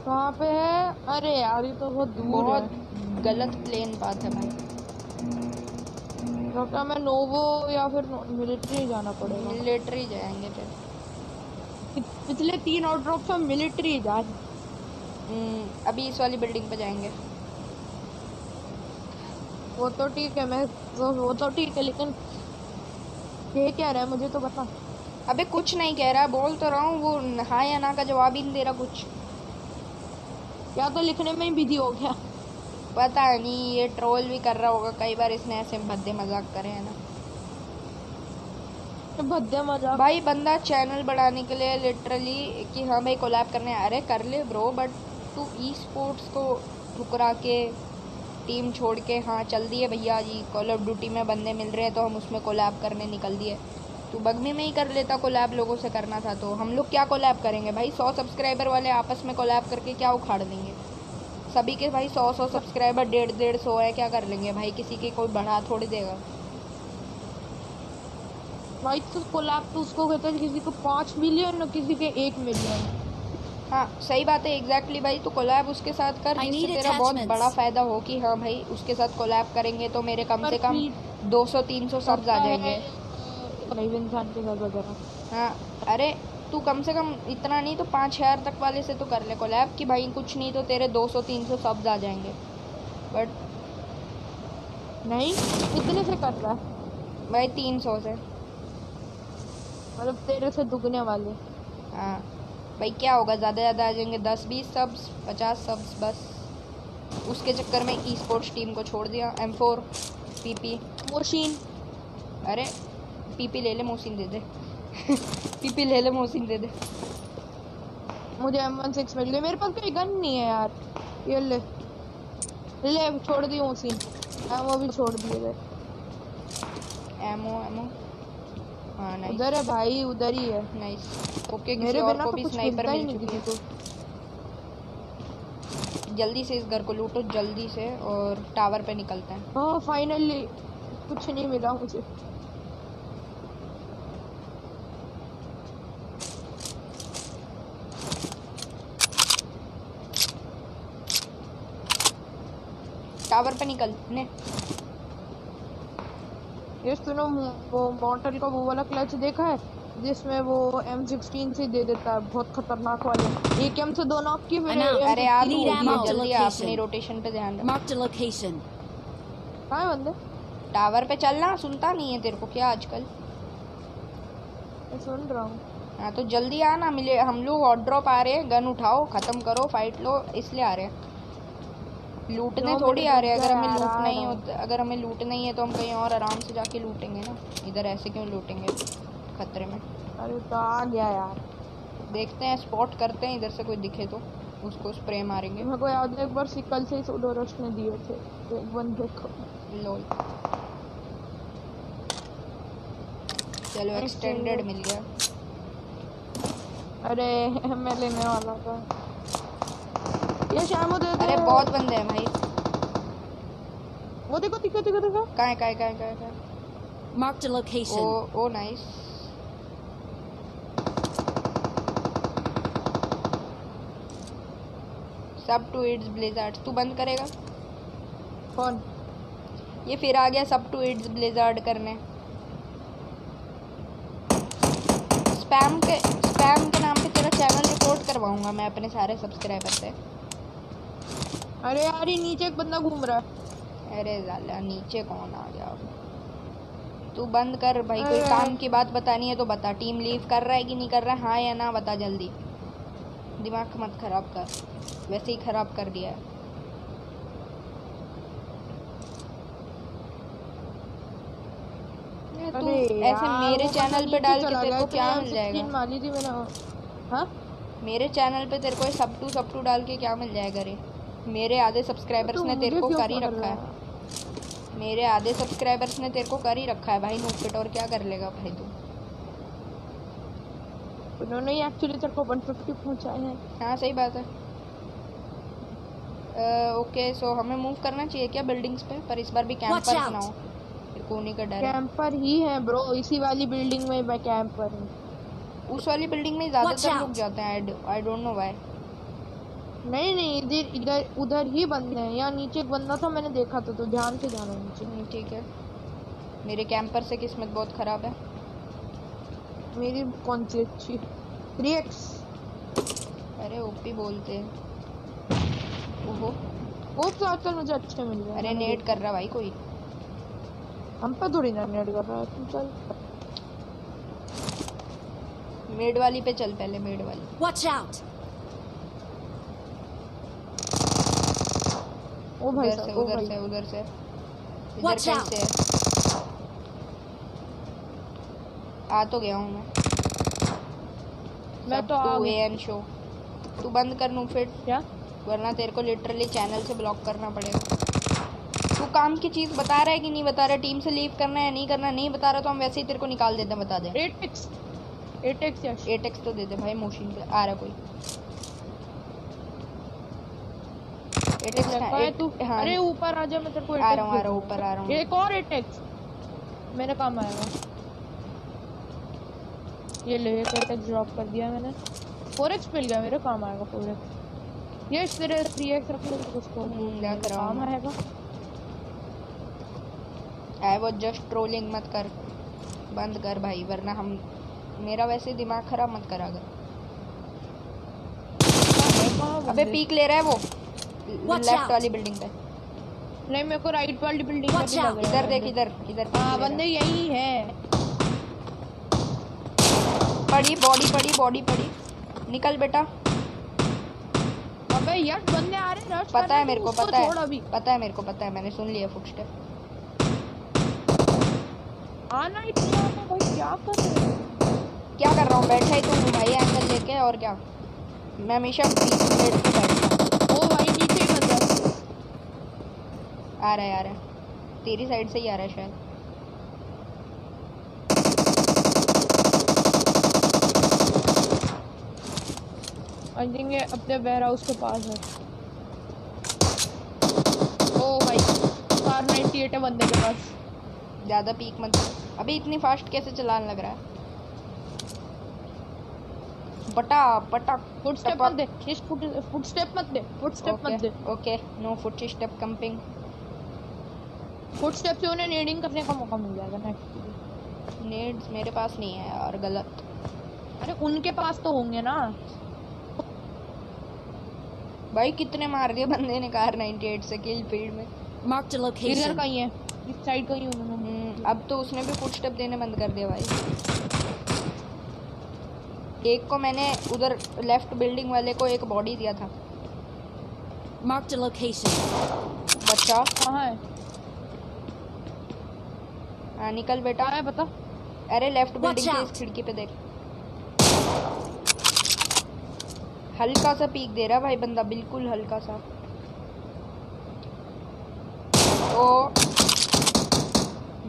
कहाँ पे है? अरे यार ये तो बहुत दूर बहुत है गलत प्लेन पाथ है भाई। क्या मैं नोवो या फिर मिलिट्री जाना पड़ेगा। मिलिट्री जाएँगे फिर। पिछले तीन आउट ड्रॉप में मिलिट्री जाए हम्म, अभी इस वाली बिल्डिंग पे जाएँगे। वो तो ठीक है मैं वो, वो तो ठीक है लेकिन ये क्या रहा है मुझे तो बता अबे कुछ नहीं कह रहा बोल तो रहा हूँ वो हाँ या ना का जवाब ही नहीं दे रहा कुछ। या तो लिखने में ही बिज़ी हो गया। पता नहीं ये ट्रोल भी कर रहा होगा कई बार इसने ऐसे भद्दे मज़ाक करे हैं ना। भद्दे मज़ाक। भाई बंदा चैनल बढ़ाने के लिए लिटरली कि हाँ भाई कोलैब करने अरे कर ले ब्रो बट तू ई स्पोर्ट्स को ठुकरा के टीम छोड़ के हाँ चल दिए भैया जी कॉल ऑफ़ ड्यूटी में बंदे मिल रहे हैं तो हम उसमें कोलैब करने निकल दिए। तू बगमी में ही कर लेता कोलैब लोगों से करना था तो। हम लोग क्या कोलैब करेंगे भाई? सौ सब्सक्राइबर वाले आपस में कोलैब करके क्या उखाड़ देंगे? सभी के भाई सौ सौ सब्सक्राइबर डेढ़ डेढ़ सौ है क्या कर लेंगे भाई? किसी के कोई बढ़ा थोड़ी देगा। भाई तो कोलैब तो उसको कहते हैं किसी को पाँच मिलियन और किसी के एक मिलियन हाँ सही बात है एग्जैक्टली exactly भाई। तो कोलैब उसके साथ कर जिससे तेरा बहुत बड़ा फ़ायदा हो कि हाँ भाई उसके साथ कोलैब करेंगे तो मेरे कम से कम फिर- 200 300 सब्स आ जाएँगे। लाइव इंसान के साथ वगैरह हाँ अरे तू कम से कम इतना नहीं तो पाँच हज़ार तक वाले से तो कर ले कोलैब कि भाई कुछ नहीं तो तेरे 200 300 सब्स आ जाएँगे। बट नहीं कितने से कर रहा? भाई 300 से मतलब तेरे से दुगने वाले। हाँ भाई क्या होगा ज़्यादा ज़्यादा आ जाएँगे दस बीस सब्स पचास सब्स बस। उसके चक्कर में ई स्पोर्ट्स टीम को छोड़ दिया M four P P machine अरे पीपी ले ले मोहसिन दे दे। पीपी ले ले मोहसिन दे दे। मुझे एम वन सिक्स मिल गई। मेरे पास कोई गन नहीं है यार। ये ले। ले छोड़ दी मोशीन वो भी छोड़ दिए गए। एमो एमो हाँ नाइस उधर है भाई उधर ही है। नाइस ओके मेरे बिना को तो भी कुछ स्नाइपर मिलता मिल चुकी है। को जल्दी से इस घर को लूटो जल्दी से और टावर पे निकलते हैं। हाँ फाइनली कुछ नहीं मिला मुझे। टावर पे निकल। ने ये सुनो वो मॉडल का वो वाला क्लच देखा है? जिसमें वो M16 से दे देता है बहुत खतरनाक वाले। एक एम से दो नॉक की फिर I know. M16 अरे ammo. जल्दी आ, अपनी रोटेशन पे ध्यान Marked a location. कहाँ है बंदे? टावर पे चलना सुनता नहीं है तेरे को क्या आजकल? मैं सुन रहा हूँ। हाँ तो जल्दी आ ना मिले हम लोग ऑर्ड ड्रॉप आ रहे हैं गन उठाओ खत्म करो फाइट लो इसलिए आ रहे हैं। लूटने थोड़ी आ रहे हैं। अगर हमें लूट नहीं होता अगर हमें लूट नहीं है तो हम कहीं और आराम से जाके लूटेंगे ना। इधर ऐसे क्यों लूटेंगे खतरे में? अरे तो आ गया यार। देखते हैं स्पॉट करते हैं इधर से कोई दिखे तो। उसको स्प्रे मारेंगे। मेरे को याद है एक बार सिकल से सोडो रश ने दिए थे। तो एक बंदे को लोल चलो एक्सटेंडेड मिल गया। अरे मैं लेने वाला था। ये शामो दे दे। अरे बहुत बंदे हैं भाई। वो देखो देखो देखो देखो। कहाँ है कहाँ है कहाँ है है, है? Marked a oh oh nice sub to its Blizzard तू बंद करेगा? कौन? ये फिर आ गया सब टू इट्स ब्लेजार्ड करने। स्पैम के स्पैम के नाम पे तेरा चैनल रिपोर्ट करवाऊँगा मैं अपने सारे सब्सक्राइबर से। अरे यार ये नीचे एक बंदा घूम रहा है। अरे जाला नीचे कौन आ गया? तू बंद कर भाई कोई काम की बात बतानी है तो बता। टीम लीव कर रहा है कि नहीं कर रहा? है हाँ या ना बता जल्दी। दिमाग मत खराब कर। वैसे ही खराब कर दिया है। तू ऐसे मेरे चैनल पे डाल के तेरे को क्या मिल जाएगा? थी मैंने। हाँ? मेरे चैनल पे तेरे को सब टू सब टू डाल के क्या मिल जाएगा रे? मेरे आधे सब्सक्राइबर्स तो ने तेरे को कर ही रखा है। मेरे आधे सब्सक्राइबर्स ने तेरे को कर ही रखा है भाई नूफिट और क्या कर लेगा भाई तू? उन्होंने ही एक्चुअली तेरे को 150 पहुँचाए हैं। हाँ सही बात है। ओके सो हमें मूव करना चाहिए क्या बिल्डिंग्स पे? पर इस बार भी कैंपर! ना हो। फिर कोने का डर कैंपर ही है ब्रो इसी वाली बिल्डिंग में मैं कैंपर हूँ। उस वाली बिल्डिंग में ज़्यादातर लोग जाते हैं आई डोंट नो व्हाई नहीं नहीं इधर इधर उधर ही बंदे हैं। यहाँ नीचे एक बंदा था मैंने देखा था तो ध्यान से जाना नीचे। नहीं ठीक है। मेरे कैंपर से किस्मत बहुत खराब है। मेरी कौन सी अच्छी? थ्री एक्स अरे ओपी बोलते हैं। ओहो। वो तो आजकल मुझे अच्छे मिल गए अरे नेट कर रहा भाई कोई। हम पे थोड़ी ना नेट कर रहा है तुम चल। मेड वाली पे चल पहले मेड वाली। Watch out! ओ भाई उधर से साहब उधर से। उधर से। इधर से। आ तो गया हूँ मैं। मैं तो आ गई। एन शो तू बंद कर नू फिर। क्या? वरना तेरे को लिटरली चैनल से ब्लॉक करना पड़ेगा। तू काम की चीज़ बता रहा है कि नहीं बता रहा? टीम से लीव करना है नहीं करना नहीं बता रहा तो हम वैसे ही तेरे को निकाल देते हैं बता दे। Eight X eight X Yash eight X तो दे दे भाई मोशन पे आ रहा कोई। लगा है तू? हाँ। अरे ऊपर आ जा मैं तेरे को आ रहा हूँ आ रहा हूँ ऊपर आ रहा हूँ। एक और मेरे काम आएगा ये ले एक एट ड्रॉप कर दिया मैंने। फोर एक्स मिल गया मेरे काम आएगा फोर एक्स ये तेरे थ्री एक्स रख ले तो उसको हम्म, क्या कर काम आएगा। आई वॉज़ जस्ट ट्रोलिंग मत कर। बंद कर भाई वरना हम मेरा वैसे दिमाग खराब मत करा अगर। अबे पीक ले रहा है वो। लेफ़्ट वाली बिल्डिंग पे। नहीं मेरे को राइट वाली बिल्डिंग में लग रहा इधर देख इधर इधर। हाँ बंदे यही है। पड़ी बॉडी पड़ी बॉडी पड़ी। निकल बेटा। अबे यार बंदे आ रहे हैं पता है मेरे को पता है। पता है मेरे को पता है। मैंने सुन लिया फुटस्टेप आना नहीं आता भाई क्या कर रहे हो? क्या कर रहा हूँ? बैठा ही तो हूँ भाई एंगल लेके और क्या? मैं हमेशा बीच में बैठ के बैठता हूँ ओ भाई नीचे ही बंदा है। आ रहा है आ रहा है। तेरी साइड से ही आ रहा है शायद। आई थिंक ये अपने वेयर हाउस के पास है। ओ भाई कार 98 है बंदे के पास। ज़्यादा पीक मत अभी इतनी फास्ट कैसे चलाने लग रहा है? बटा बटा फुटस्टेप मत दे। फुट फुटस्टेप मत दे। फुटस्टेप मत दे। Okay no footstep camping footstep से उन्हें नेडिंग करने का मौका मिल जाएगा नेक्स्ट नेड्स मेरे पास नहीं है यार गलत। अरे उनके पास तो होंगे ना। भाई कितने मार दिए बंदे ने कार 98 से किल फ़ील्ड में। Marked a इधर location. का ही इस साइड का ही उन्होंने। हम्म, अब तो उसने भी फुट स्टेप देने बंद कर दिया भाई। एक को मैंने उधर लेफ़्ट बिल्डिंग वाले को एक बॉडी दिया था। Marked a location. बच्चा। कहाँ है? हाँ निकल बेटा। है बता। अरे लेफ़्ट बिल्डिंग के. इस खिड़की पे देख। हल्का सा पीक दे रहा भाई बंदा बिल्कुल हल्का सा। तो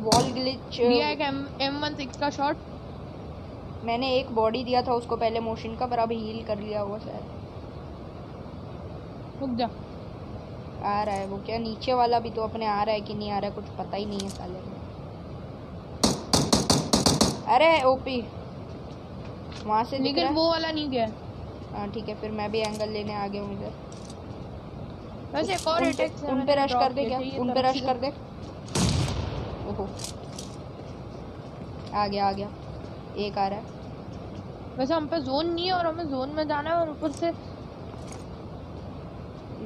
वॉल ग्लिच दिया एक एम एम वन सिक्स का शॉट मैंने एक बॉडी दिया था उसको पहले मोशन का पर अभी हील कर लिया होगा शायद। रुक जा। आ रहा है वो क्या? नीचे वाला भी तो अपने आ रहा है कि नहीं आ रहा है कुछ पता ही नहीं है साले को। अरे ओपी वहाँ से लेकिन वो वाला नहीं गया। हाँ ठीक है फिर मैं भी एंगल लेने आ गया हूँ इधर। वैसे एक और उन अटैक उन पे रश कर दे क्या? उन पे रश कर दे। ओहो। आ गया आ गया। एक आ रहा है। वैसे हम पे जोन नहीं है और हमें जोन में जाना है और ऊपर से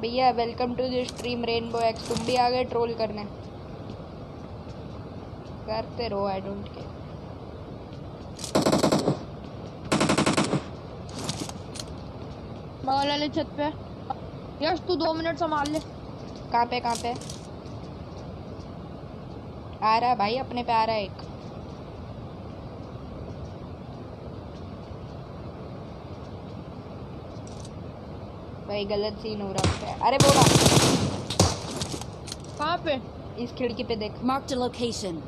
भैया welcome to the stream rainbow X तुम भी आ गए ट्रोल करने। करते रहो आई डोंट केयर बगल वाले छत पे। यश तू दो मिनट संभाल ले। कहाँ पे कहाँ पे? आ रहा है भाई अपने पे आ रहा है एक। भाई गलत सीन हो रहा है अरे बोला। कहाँ पे? इस खिड़की पे देख। Marked a location.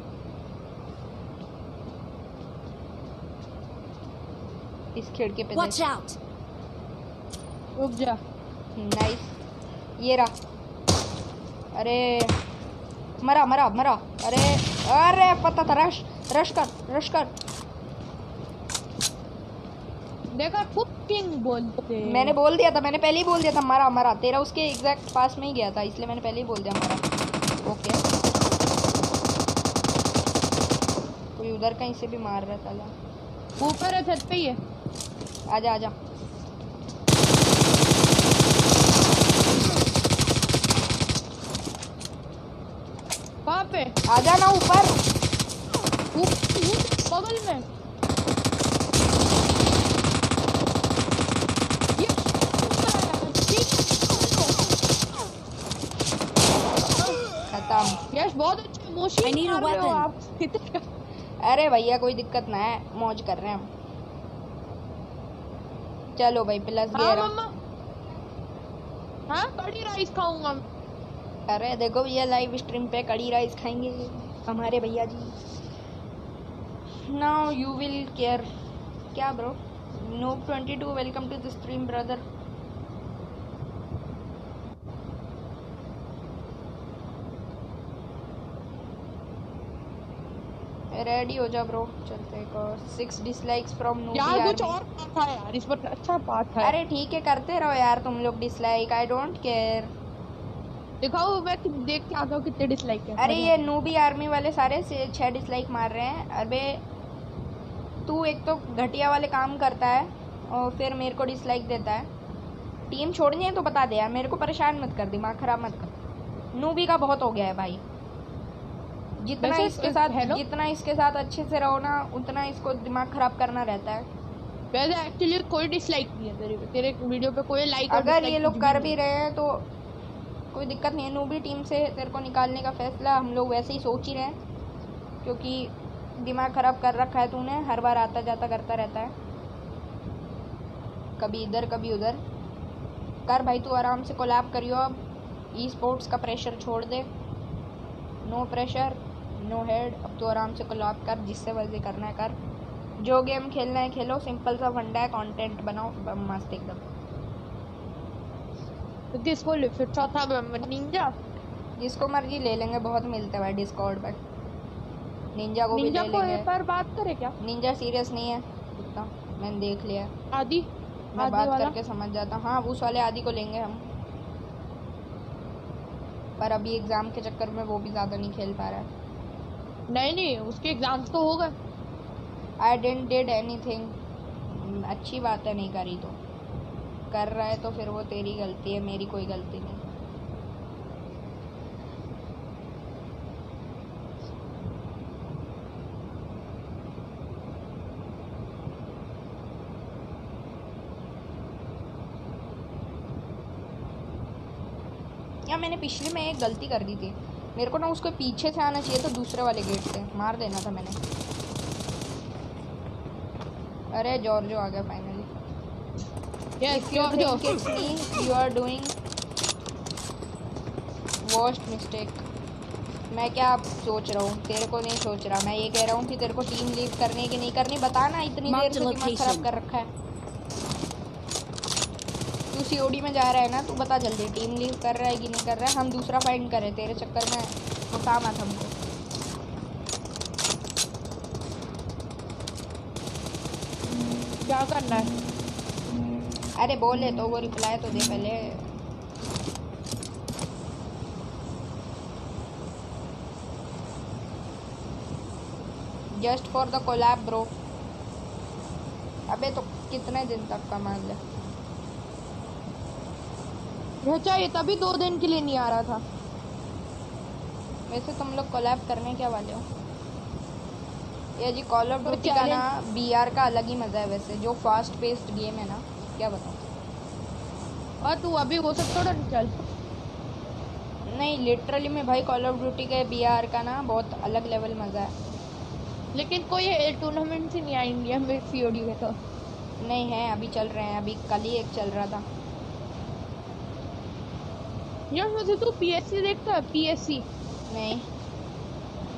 इस खिड़की पे Watch देख। out. रुक जा। नाइस ये रहा। अरे मरा मरा मरा। अरे अरे पता था रश रश कर रश कर। देखा फुकिंग बोलते मैंने बोल दिया था मैंने पहले ही बोल दिया था मरा मरा। तेरा उसके एग्जैक्ट पास में ही गया था इसलिए मैंने पहले ही बोल दिया मरा। ओके कोई उधर कहीं से भी मार रहा था ऊपर है छत पे ही है। आजा आजा। पे आजा ना ऊपर। ऊप- ऊप- बगल में। खत्म। यश बहुत अच्छे. आप। अरे भैया कोई दिक्कत ना है। मौज कर रहे हैं हम। चलो भाई प्लस हाँ हाँ। कड़ी राइस खाऊँगा अरे देखो भैया लाइव स्ट्रीम पे कड़ी राइस खाएँगे हमारे भैया जी। नाउ यू विल केयर क्या bro no twenty two welcome to the stream brother ready हो जा ब्रो चलते हैं और सिक्स डिसलाइक्स फ्रॉम नो यार कुछ और था यार इस पर अच्छा पार्ट था। अरे ठीक है करते रहो यार तुम लोग डिसलाइक आई डोंट केयर दिखाओ मैं कि- देख के आता हूँ कितने डिसलाइक है। अरे ये नूबी आर्मी वाले सारे छह डिसलाइक मार रहे हैं। अबे तू एक तो घटिया वाले काम करता है और फिर मेरे को डिसलाइक देता है। टीम छोड़नी है तो बता दे यार मेरे को परेशान मत कर दिमाग खराब मत कर। नूबी का बहुत हो गया है भाई। जितना इसके साथ हेलो? जितना इसके साथ अच्छे से रहो ना उतना इसको दिमाग खराब करना रहता है। वैसे एक्चुअली कोई डिसलाइक नहीं है तेरे तेरे वीडियो पे कोई लाइक अगर ये लोग कर भी रहे हैं तो कोई दिक्कत नहीं है। नूबी टीम से तेरे को निकालने का फैसला हम लोग वैसे ही सोच ही रहे हैं, क्योंकि दिमाग खराब कर रखा है तूने, हर बार आता जाता करता रहता है। कभी इधर, कभी उधर। कर भाई, तू आराम से कोलैब करियो अब। ई स्पोर्ट्स का प्रेशर छोड़ दे। नो प्रेशर नो हेड अब तू आराम से कोलैब कर, जिससे मर्ज़ी करना है, कर। जो गेम खेलना है, खेलो। सिंपल सा फंडा है कंटेंट बनाओ। मस्त एकदम। तो किसको ले फिर चौथा निंजा जिसको मर्ज़ी ले लेंगे बहुत मिलते हैं भाई डिस्कॉर्ड पर निंजा को भी निंजा ले को लेंगे। एक बार बात करे क्या? निंजा सीरियस नहीं है। इतना मैंने देख लिया आदि? मैं आदि बात वाला? करके समझ जाता हूँ। हाँ उस वाले आदि को लेंगे हम। पर अभी एग्ज़ाम के चक्कर में वो भी ज़्यादा नहीं खेल पा रहा है। नहीं नहीं उसके एग्ज़ाम्स तो हो गए। I didn't did anything अच्छी बात है नहीं करी तो। कर रहा है तो फिर वो तेरी गलती है, मेरी कोई गलती नहीं। या मैंने पिछले में एक गलती कर दी थी। मेरे को ना उसको पीछे से आना चाहिए तो दूसरे वाले गेट से। मार देना था मैंने। अरे, जॉर्जो आ गया finally Giorgio think it's me, you are doing worst mistake. मैं क्या सोच रहा हूँ? तेरे को नहीं सोच रहा। मैं ये कह रहा हूँ कि तेरे को टीम लीव करनी कि नहीं करनी। बता ना इतनी देर से दिमाग खराब कर रखा है। तू सीओडी में जा रहा है ना? तू बता जल्दी। टीम लीव कर रहा है कि नहीं कर रहा है? हम दूसरा फाइंड करें। तेरे चक्कर में फंसा मत हमको। क्या करना है? अरे बोले तो वो रिप्लाई तो दे पहले। Just for the collab bro अबे तो कितने दिन तक का मान ले। चाहिए तभी दो दिन के लिए नहीं आ रहा था। वैसे तुम लोग कोलैब करने क्या वाले हो? ये जी कॉल ऑफ़ ड्यूटी का ना बी का अलग ही मज़ा है वैसे जो फास्ट पेस्ड गेम है ना। क्या बताऊँ? और तू अभी वो सब थोड़ा चल। नहीं लिटरली में भाई कॉल ऑफ़ ड्यूटी के बी का ना बहुत अलग लेवल मज़ा है। लेकिन कोई टूर्नामेंट से नहीं आई इंडिया में सीओडी में तो। नहीं है अभी चल रहे हैं अभी कल ही एक चल रहा था। यार मुझे तू पीएससी देखता है? पीएससी नहीं।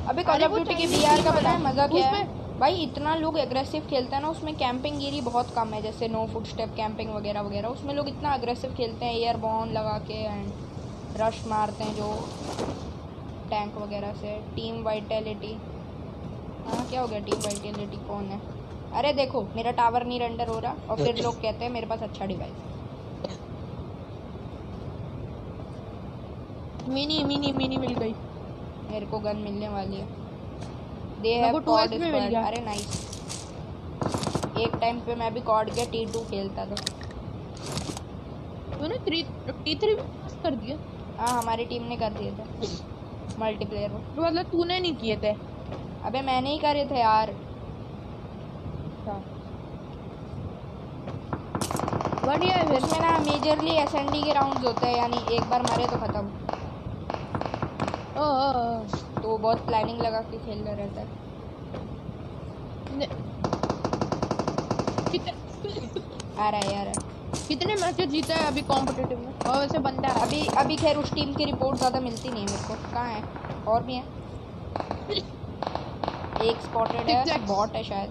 अबे कॉल ऑफ़ ड्यूटी के Chinese बीआर का पता है मज़ा क्या है? भाई इतना लोग एग्रेसिव खेलते हैं ना उसमें कैंपिंग गिरी बहुत कम है जैसे नो फुट स्टेप कैंपिंग वगैरह वगैरह। उसमें लोग इतना अग्रेसिव खेलते हैं एयर बॉन लगा के एंड रश मारते हैं जो टैंक वगैरह से। टीम वाइटेलिटी हाँ क्या हो गया? टीम वाइटेलिटी कौन है? अरे देखो मेरा टावर नहीं रेंडर हो रहा और फिर लोग कहते हैं मेरे पास अच्छा डिवाइस मिनी मिनी मिनी मिल गई। मेरे को गन मिलने वाली है। दे को कॉर्ड 2S में मिल गया। अरे नाइस एक टाइम पे मैं भी कॉर्ड के टी टू खेलता था। तूने थ्री टी थ्री कर दिया? हाँ हमारी टीम ने कर दिए थे। मल्टीप्लेयर में तो मतलब तूने नहीं किए थे? अबे मैंने ही करे थे यार। बढ़िया है फिर। ना मेजरली एसएनडी के राउंड्स होते हैं यानी एक बार मरे तो खत्म। तो बहुत प्लानिंग लगा के खेलना रहता है। ने- कितने आ रहा है यार कितने मैचेस जीता है अभी कॉम्पिटिटिव में? और वैसे बंदा है। अभी अभी खैर उस टीम की रिपोर्ट ज़्यादा मिलती नहीं है मेरे को। कहाँ है? और भी है। एक स्पॉटेड है. बॉट है शायद।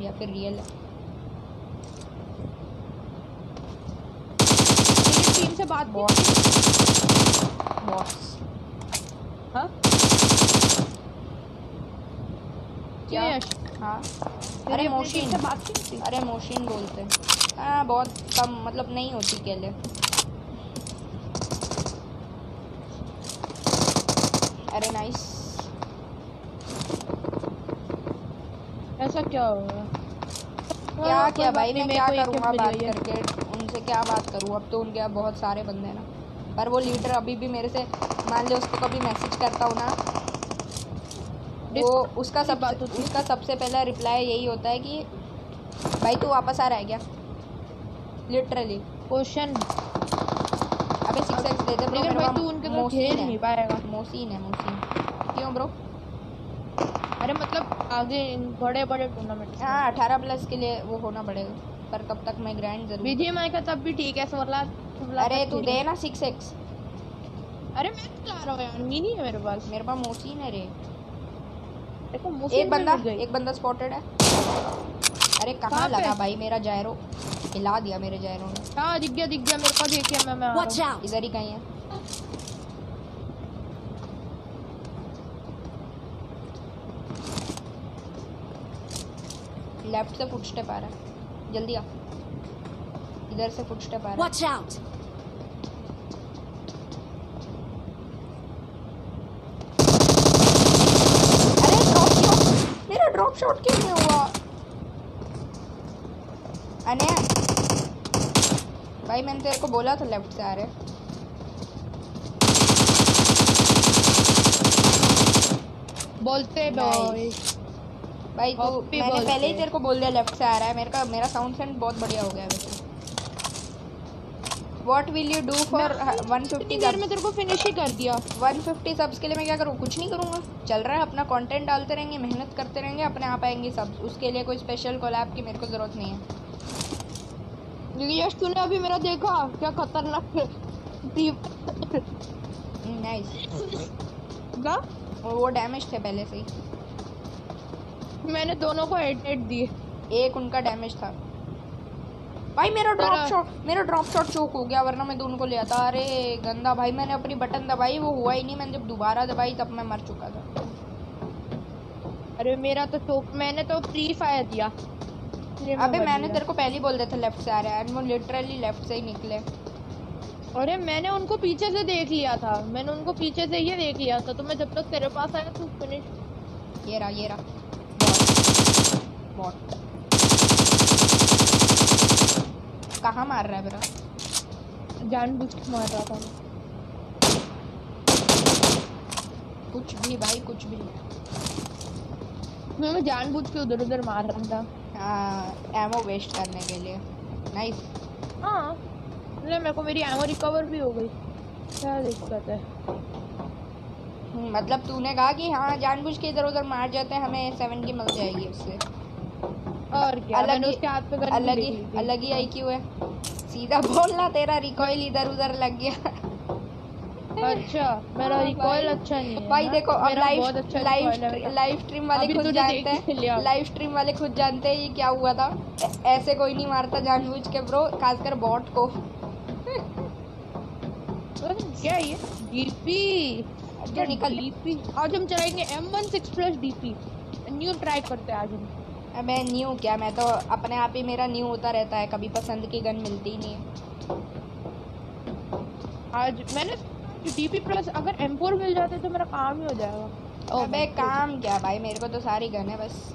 या फिर रियल है। टीम से बात बॉट बॉट्स हाँ। क्या? हाँ। अरे मोशिन। से अरे मोशिन बोलते हैं। हाँ बहुत कम मतलब नहीं होती केले अरे नाइस ऐसा क्या हुआ क्या हाँ, क्या भाई? मैं क्या करूँगा बात करके? उनसे क्या बात करूँ? अब तो उनके यहाँ बहुत सारे बंदे हैं ना। पर वो लीडर अभी भी मेरे से मान लो उसको कभी मैसेज करता हूँ ना वो उसका सब बात उसका सबसे पहला रिप्लाई यही होता है कि भाई तू वापस आ रहा है क्या? लिटरली क्वेश्चन अबे सिक्स एक्स दे दे ब्रो मेरे भाई तू उनके साथ खेल नहीं पाएगा। मोहसिन है मोहसिन। क्यों ब्रो अरे मतलब आगे बड़े बड़े टूर्नामेंट हाँ अठारह प्लस के लिए वो होना पड़ेगा पर कब तक मैं ग्रैंड ज़रूर बीजीएमआई का तब भी ठीक है सोलह अरे तू। दे ना सिक्स एक्स अरे मैं चला रहा हूँ यार मिनी है मेरे पास। मेरे पास मोहसिन है रे देखो मुझे एक बंदा एक बंदा स्पॉटेड है। अरे कहाँ पे? लगा भाई मेरा जायरो हिला दिया मेरे जायरो ने। हाँ दिख गया दिख गया मेरे को देखिए मैं मैं आ रहा Watch इधर ही कहीं है। लेफ़्ट से फुट स्टेप आ रहा है। जल्दी आ। इधर से फुट स्टेप आ रहा Watch out! ड्रॉप शॉट नहीं हुआ अने? भाई मैंने तेरे को बोला था लेफ़्ट से आ रहे। बोलते भाई। भाई तू मैंने पहले ही तेरे को बोल दिया लेफ़्ट से आ रहा है। मेरे का मेरा साउंड सेंड बहुत बढ़िया हो गया what will you do for 150 इतनी देर में तेरे को फिनिश ही कर दिया। 150 सब्स के लिए मैं क्या करूँ? कुछ नहीं करूँगा। चल रहा है अपना कंटेंट डालते रहेंगे मेहनत करते रहेंगे अपने आप आएँगे सब्स उसके लिए कोई स्पेशल कोलैब की मेरे को ज़रूरत नहीं है। यश तूने अभी मेरा देखा? क्या खतरनाक नाइस का वो डैमेज थे पहले से ही। मैंने दोनों को हेड हेड दिए। एक उनका डैमेज था। भाई मेरा ड्रॉप शॉट मेरा ड्रॉप शॉट चोक हो गया वरना मैं दोनों को ले आता। अरे गंदा भाई मैंने अपनी बटन दबाई वो हुआ ही नहीं मैंने जब दोबारा दबाई तब मैं मर चुका था। अरे मेरा तो चौक मैंने तो फ्री फायर दिया। अबे मैंने तेरे को पहले बोल दिया था लेफ़्ट से आ रहा है वो लिटरली लेफ़्ट से ही निकले। अरे मैंने उनको पीछे से देख लिया था। मैंने उनको पीछे से ये देख लिया था तो मैं जब तक तेरे पास आया तू फिनिश ये रहा ये रहा। बॉट कहाँ मार रहा है मेरा? जानबूझ के मार रहा था कुछ भी भाई कुछ भी। मैं मैं जानबूझ के उधर उधर मार रहा था। हाँ एमो वेस्ट करने के लिए। नाइस हाँ। इसलिए मेरे को मेरी एमो रिकवर भी हो गई। क्या दिक्कत है? मतलब तूने कहा कि हाँ जानबूझ के इधर उधर मार जाते हैं हमें सेवन की मिल जाएगी उससे। और क्या अलग उसके हाथ पे अलग ही अलग ही आई क्यों है? सीधा बोलना तेरा रिकॉइल इधर उधर लग गया। अच्छा मेरा हाँ, रिकॉइल अच्छा नहीं है भाई देखो अब लाइव अच्छा लाइव है। लाइव स्ट्रीम वाले खुद जानते ही। हैं लाइव स्ट्रीम वाले खुद जानते हैं ये क्या हुआ था। ऐसे कोई नहीं मारता जानबूझ के ब्रो खासकर बॉट को। क्या ये? डीपी जो निकल डीपी आज हम चलाएँगे M16 plus DP new try करते हैं आज हम। मैं न्यू क्या? मैं तो अपने आप ही मेरा न्यू होता रहता है कभी पसंद की गन मिलती नहीं। आज मैंने डीपी प्लस अगर M4 मिल जाते तो मेरा काम ही हो जाएगा। ओह, अबे काम क्या भाई? मेरे को तो सारी गन है बस।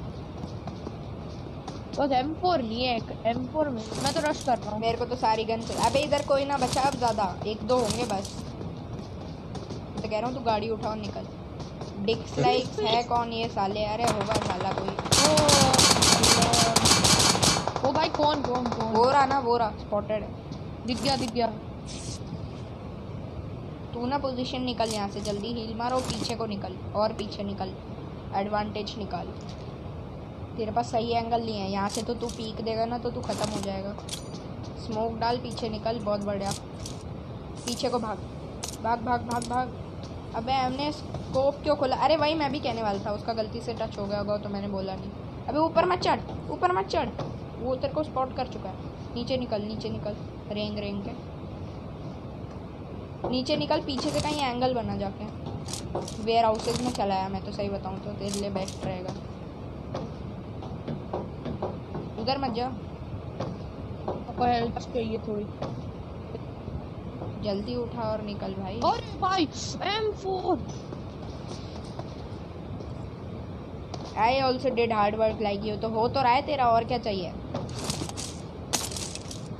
बस M4 नहीं है एक M4 में। मैं तो रश कर रहा हूँ। मेरे को तो सारी गन अबे इधर कोई ना बचा अब ज़्यादा। एक दो होंगे बस। तो कह रहा हूँ तू गाड़ी उठाओ निकल। डिक्स लाइक्स है कौन ये साले? अरे होगा साला कोई। ओ भाई कौन कौन कौन? वो रहा ना वो रहा स्पॉटेड है दिख गया दिख गया तू ना पोजीशन निकल यहाँ से जल्दी हील मारो पीछे को निकल और पीछे निकल एडवांटेज निकाल। तेरे पास सही एंगल नहीं है यहाँ से तो तू पीक देगा ना तो तू ख़त्म हो जाएगा। स्मोक डाल पीछे निकल बहुत बढ़िया। पीछे को भाग भाग भाग भाग भाग। अबे हमने स्कोप क्यों खोला? अरे वही मैं भी कहने वाला था, उसका गलती से टच हो गया होगा तो मैंने बोला नहीं। अबे ऊपर मत चढ़, ऊपर मत चढ़। वो तेरे को स्पॉट कर चुका है। नीचे निकल नीचे निकल। रेंग रेंग के। नीचे निकल, पीछे से कहीं एंगल बना जाके। वेयर हाउसेज में चलाया मैं तो सही बताऊँ तो तेरे लिए बेस्ट रहेगा। उधर मत जा। आपको हेल्प चाहिए थोड़ी। जल्दी उठा और निकल भाई। और भाई M4 I also did hard work like you तो हो तो रहा है तेरा और क्या चाहिए?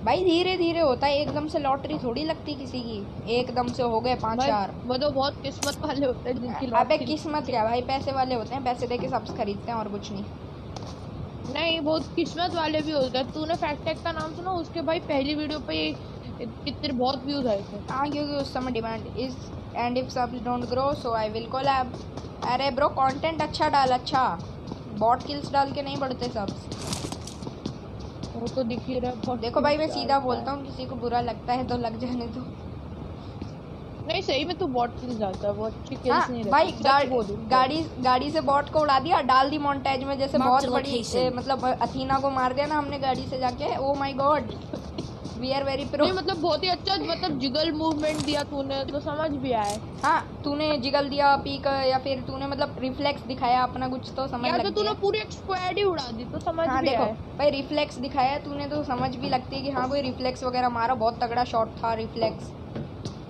भाई धीरे धीरे होता है एकदम से लॉटरी थोड़ी लगती किसी की। एकदम से हो गए पाँच चार। वो तो बहुत किस्मत वाले होते हैं जिनकी अबे किस्मत क्या भाई पैसे वाले होते हैं पैसे दे के सब्स खरीदते हैं और कुछ नहीं। नहीं बहुत किस्मत वाले भी होते हैं। तूने फैक्ट टेक का नाम सुना उसके भाई पहली वीडियो पे कितने बहुत व्यूज़ आए थे। हाँ क्योंकि उस समय demand is and if subs don't grow so I will collab अरे ब्रो कंटेंट अच्छा डाल अच्छा। बॉट किल्स डाल के नहीं बढ़ते सब्स वो तो दिख ही रहा है देखो भाई मैं सीधा बोलता हूँ किसी को बुरा लगता है तो लग जाने दो। नहीं सही में तू बॉट किल जाता है वो अच्छी हाँ किल्स नहीं रहती। भाई गाड़ी तो। गाड़ी गाड़ी से बॉट को उड़ा दिया डाल दी मोन्टेज में जैसे बहुत बड़ी मतलब अथीना को मार दिया ना हमने गाड़ी से जाके ओ my god we are very pro मतलब बहुत ही अच्छा मतलब जिगल मूवमेंट दिया तूने तो समझ भी आया हाँ। तूने जिगल दिया पीक या फिर तूने मतलब रिफ्लेक्स दिखाया अपना कुछ तो समझ या तो तूने पूरी एक स्क्वाड ही उड़ा दी तो समझ हाँ भी देखो भाई रिफ्लेक्स दिखाया तूने तो समझ भी लगती है कि हाँ कोई रिफ्लेक्स वगैरह मारा बहुत तगड़ा शॉट था रिफ्लेक्स